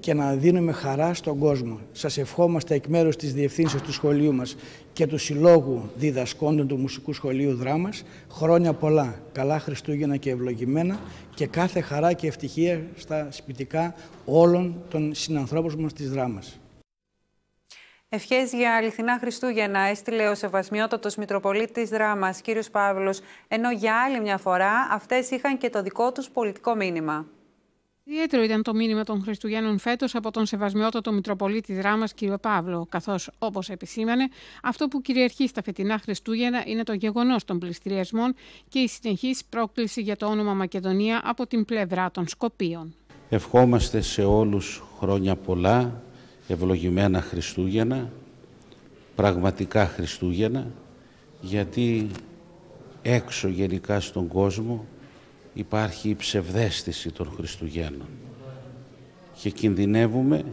και να δίνουμε χαρά στον κόσμο. Σας ευχόμαστε εκ μέρους της Διευθύνσεως του σχολείου μας και του Συλλόγου Διδασκόντων του Μουσικού Σχολείου Δράμας χρόνια πολλά, καλά Χριστούγεννα και ευλογημένα και κάθε χαρά και ευτυχία στα σπιτικά όλων των συνανθρώπων μας της Δράμας. Ευχές για αληθινά Χριστούγεννα έστειλε ο Σεβασμιότατος Μητροπολίτης Δράμα, κύριος Παύλος, ενώ για άλλη μια φορά αυτές είχαν και το δικό τους πολιτικό μήνυμα. Ιδιαίτερο ήταν το μήνυμα των Χριστουγέννων φέτος από τον Σεβασμιότατο Μητροπολίτη Δράμας, κύριο Παύλο, καθώς, όπως επισήμανε, αυτό που κυριαρχεί στα φετινά Χριστούγεννα είναι το γεγονός των πληστηριασμών και η συνεχής πρόκληση για το όνομα Μακεδονία από την πλευρά των Σκοπίων. Ευχόμαστε σε όλους χρόνια πολλά, ευλογημένα Χριστούγεννα, πραγματικά Χριστούγεννα, γιατί έξω γενικά στον κόσμο υπάρχει η ψευδέστηση των Χριστουγέννων και κινδυνεύουμε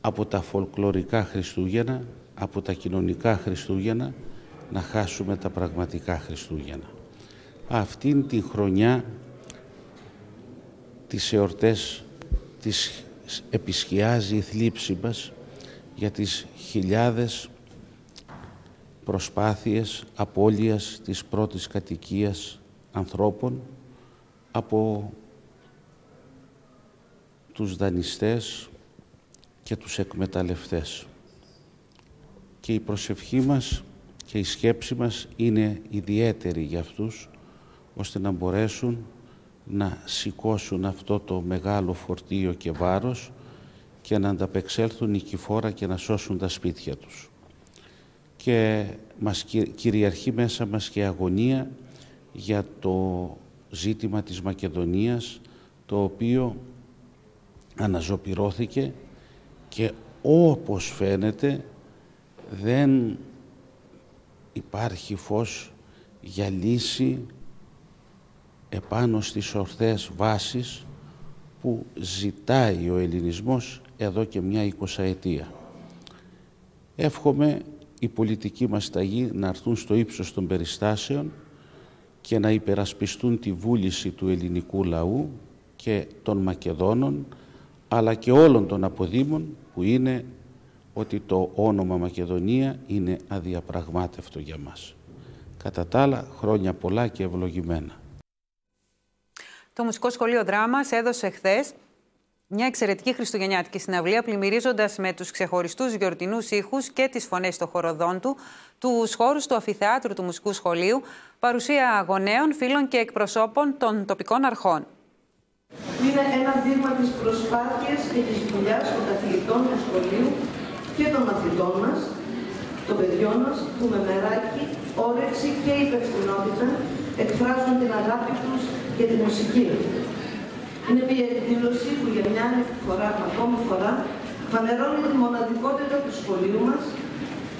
από τα φολκλωρικά Χριστούγεννα, από τα κοινωνικά Χριστούγεννα, να χάσουμε τα πραγματικά Χριστούγεννα. Αυτήν την χρονιά τις εορτές τις επισκιάζει η θλίψη μας για τις χιλιάδες προσπάθειες απώλειας της πρώτης κατοικίας ανθρώπων από τους δανειστές και τους εκμεταλλευτές. Και η προσευχή μας και η σκέψη μας είναι ιδιαίτερη για αυτούς, ώστε να μπορέσουν να σηκώσουν αυτό το μεγάλο φορτίο και βάρος και να ανταπεξέλθουν νικηφόρα και να σώσουν τα σπίτια τους. Και μας κυριαρχεί μέσα μας και αγωνία για το ζήτημα της Μακεδονίας, το οποίο αναζωπυρώθηκε και όπως φαίνεται δεν υπάρχει φως για λύση επάνω στις ορθές βάσεις που ζητάει ο ελληνισμός εδώ και μια εικοσαετία. Εύχομαι οι πολιτικοί μας ταγοί να έρθουν στο ύψος των περιστάσεων και να υπερασπιστούν τη βούληση του ελληνικού λαού και των Μακεδόνων αλλά και όλων των αποδήμων που είναι ότι το όνομα Μακεδονία είναι αδιαπραγμάτευτο για μας. Κατά τα άλλα, χρόνια πολλά και ευλογημένα. Το Μουσικό Σχολείο Δράμας έδωσε χθες μια εξαιρετική χριστουγεννιάτικη συναυλία, πλημμυρίζοντας με τους ξεχωριστούς γιορτινούς ήχους και τις φωνές των χοροδών του, τους χώρους του Αφιθεάτρου του Μουσικού Σχολείου, παρουσία γονέων, φίλων και εκπροσώπων των τοπικών αρχών. είναι ένα δείγμα της προσπάθειας και της δουλειάς των καθηγητών του σχολείου και των μαθητών μας, των παιδιών μας, που με μεράκι, όρεξη και υπευθυνότητα εκφράζουν την αγάπη τους για τη μουσική. Είναι μια εκδήλωση που για μια άλλη φορά, ακόμη φορά, φανερώνει τη μοναδικότητα του σχολείου μας,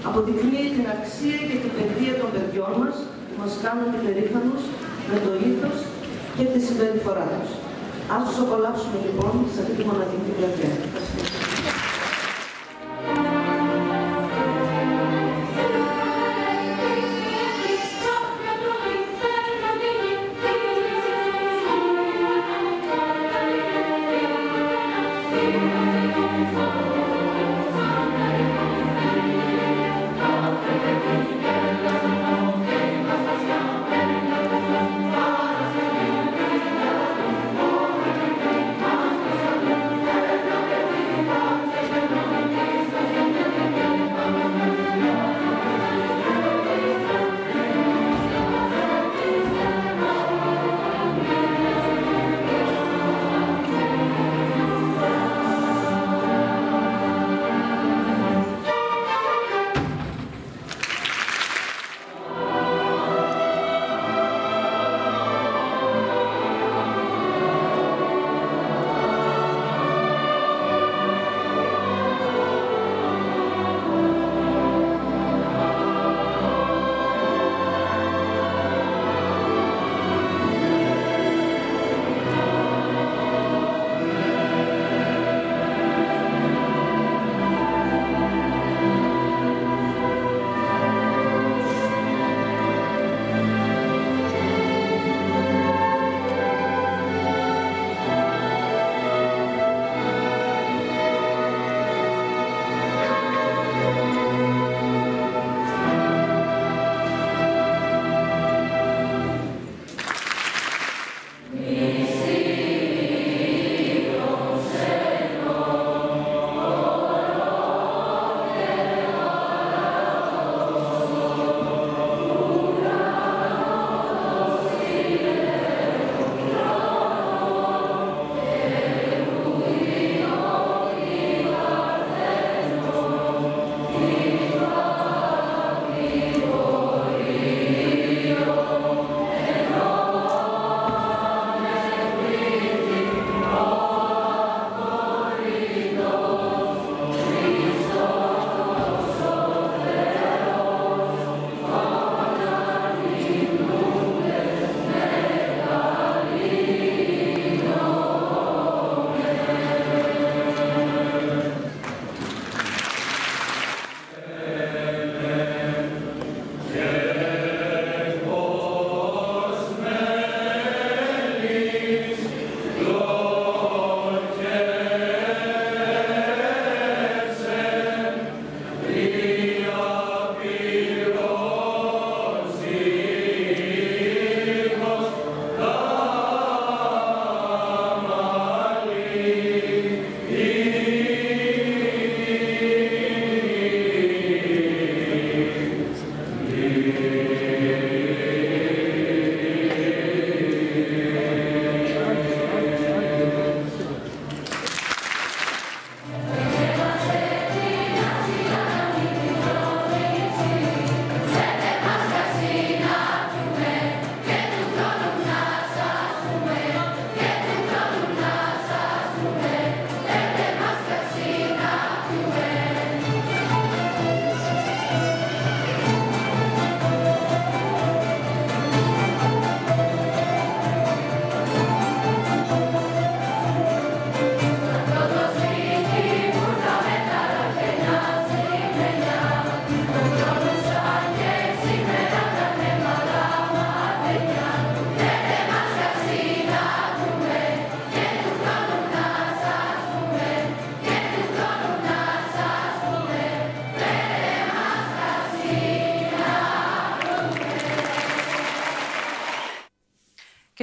αποδεικνύει την αξία και την παιδεία των παιδιών μας, που μας κάνουν υπερήφανους με το ήθος και τη συμπεριφορά τους. Ας τους απολαύσουμε λοιπόν σε αυτή τη μοναδική πλατεία.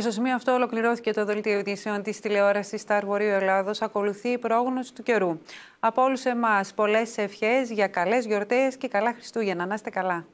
Στο σημείο αυτό ολοκληρώθηκε το δελτίο ειδήσεων της τηλεόρασης Star Βορείου Ελλάδος. Ακολουθεί η πρόγνωση του καιρού. Από όλους εμάς, πολλές ευχές για καλές γιορτές και καλά Χριστούγεννα. Να είστε καλά.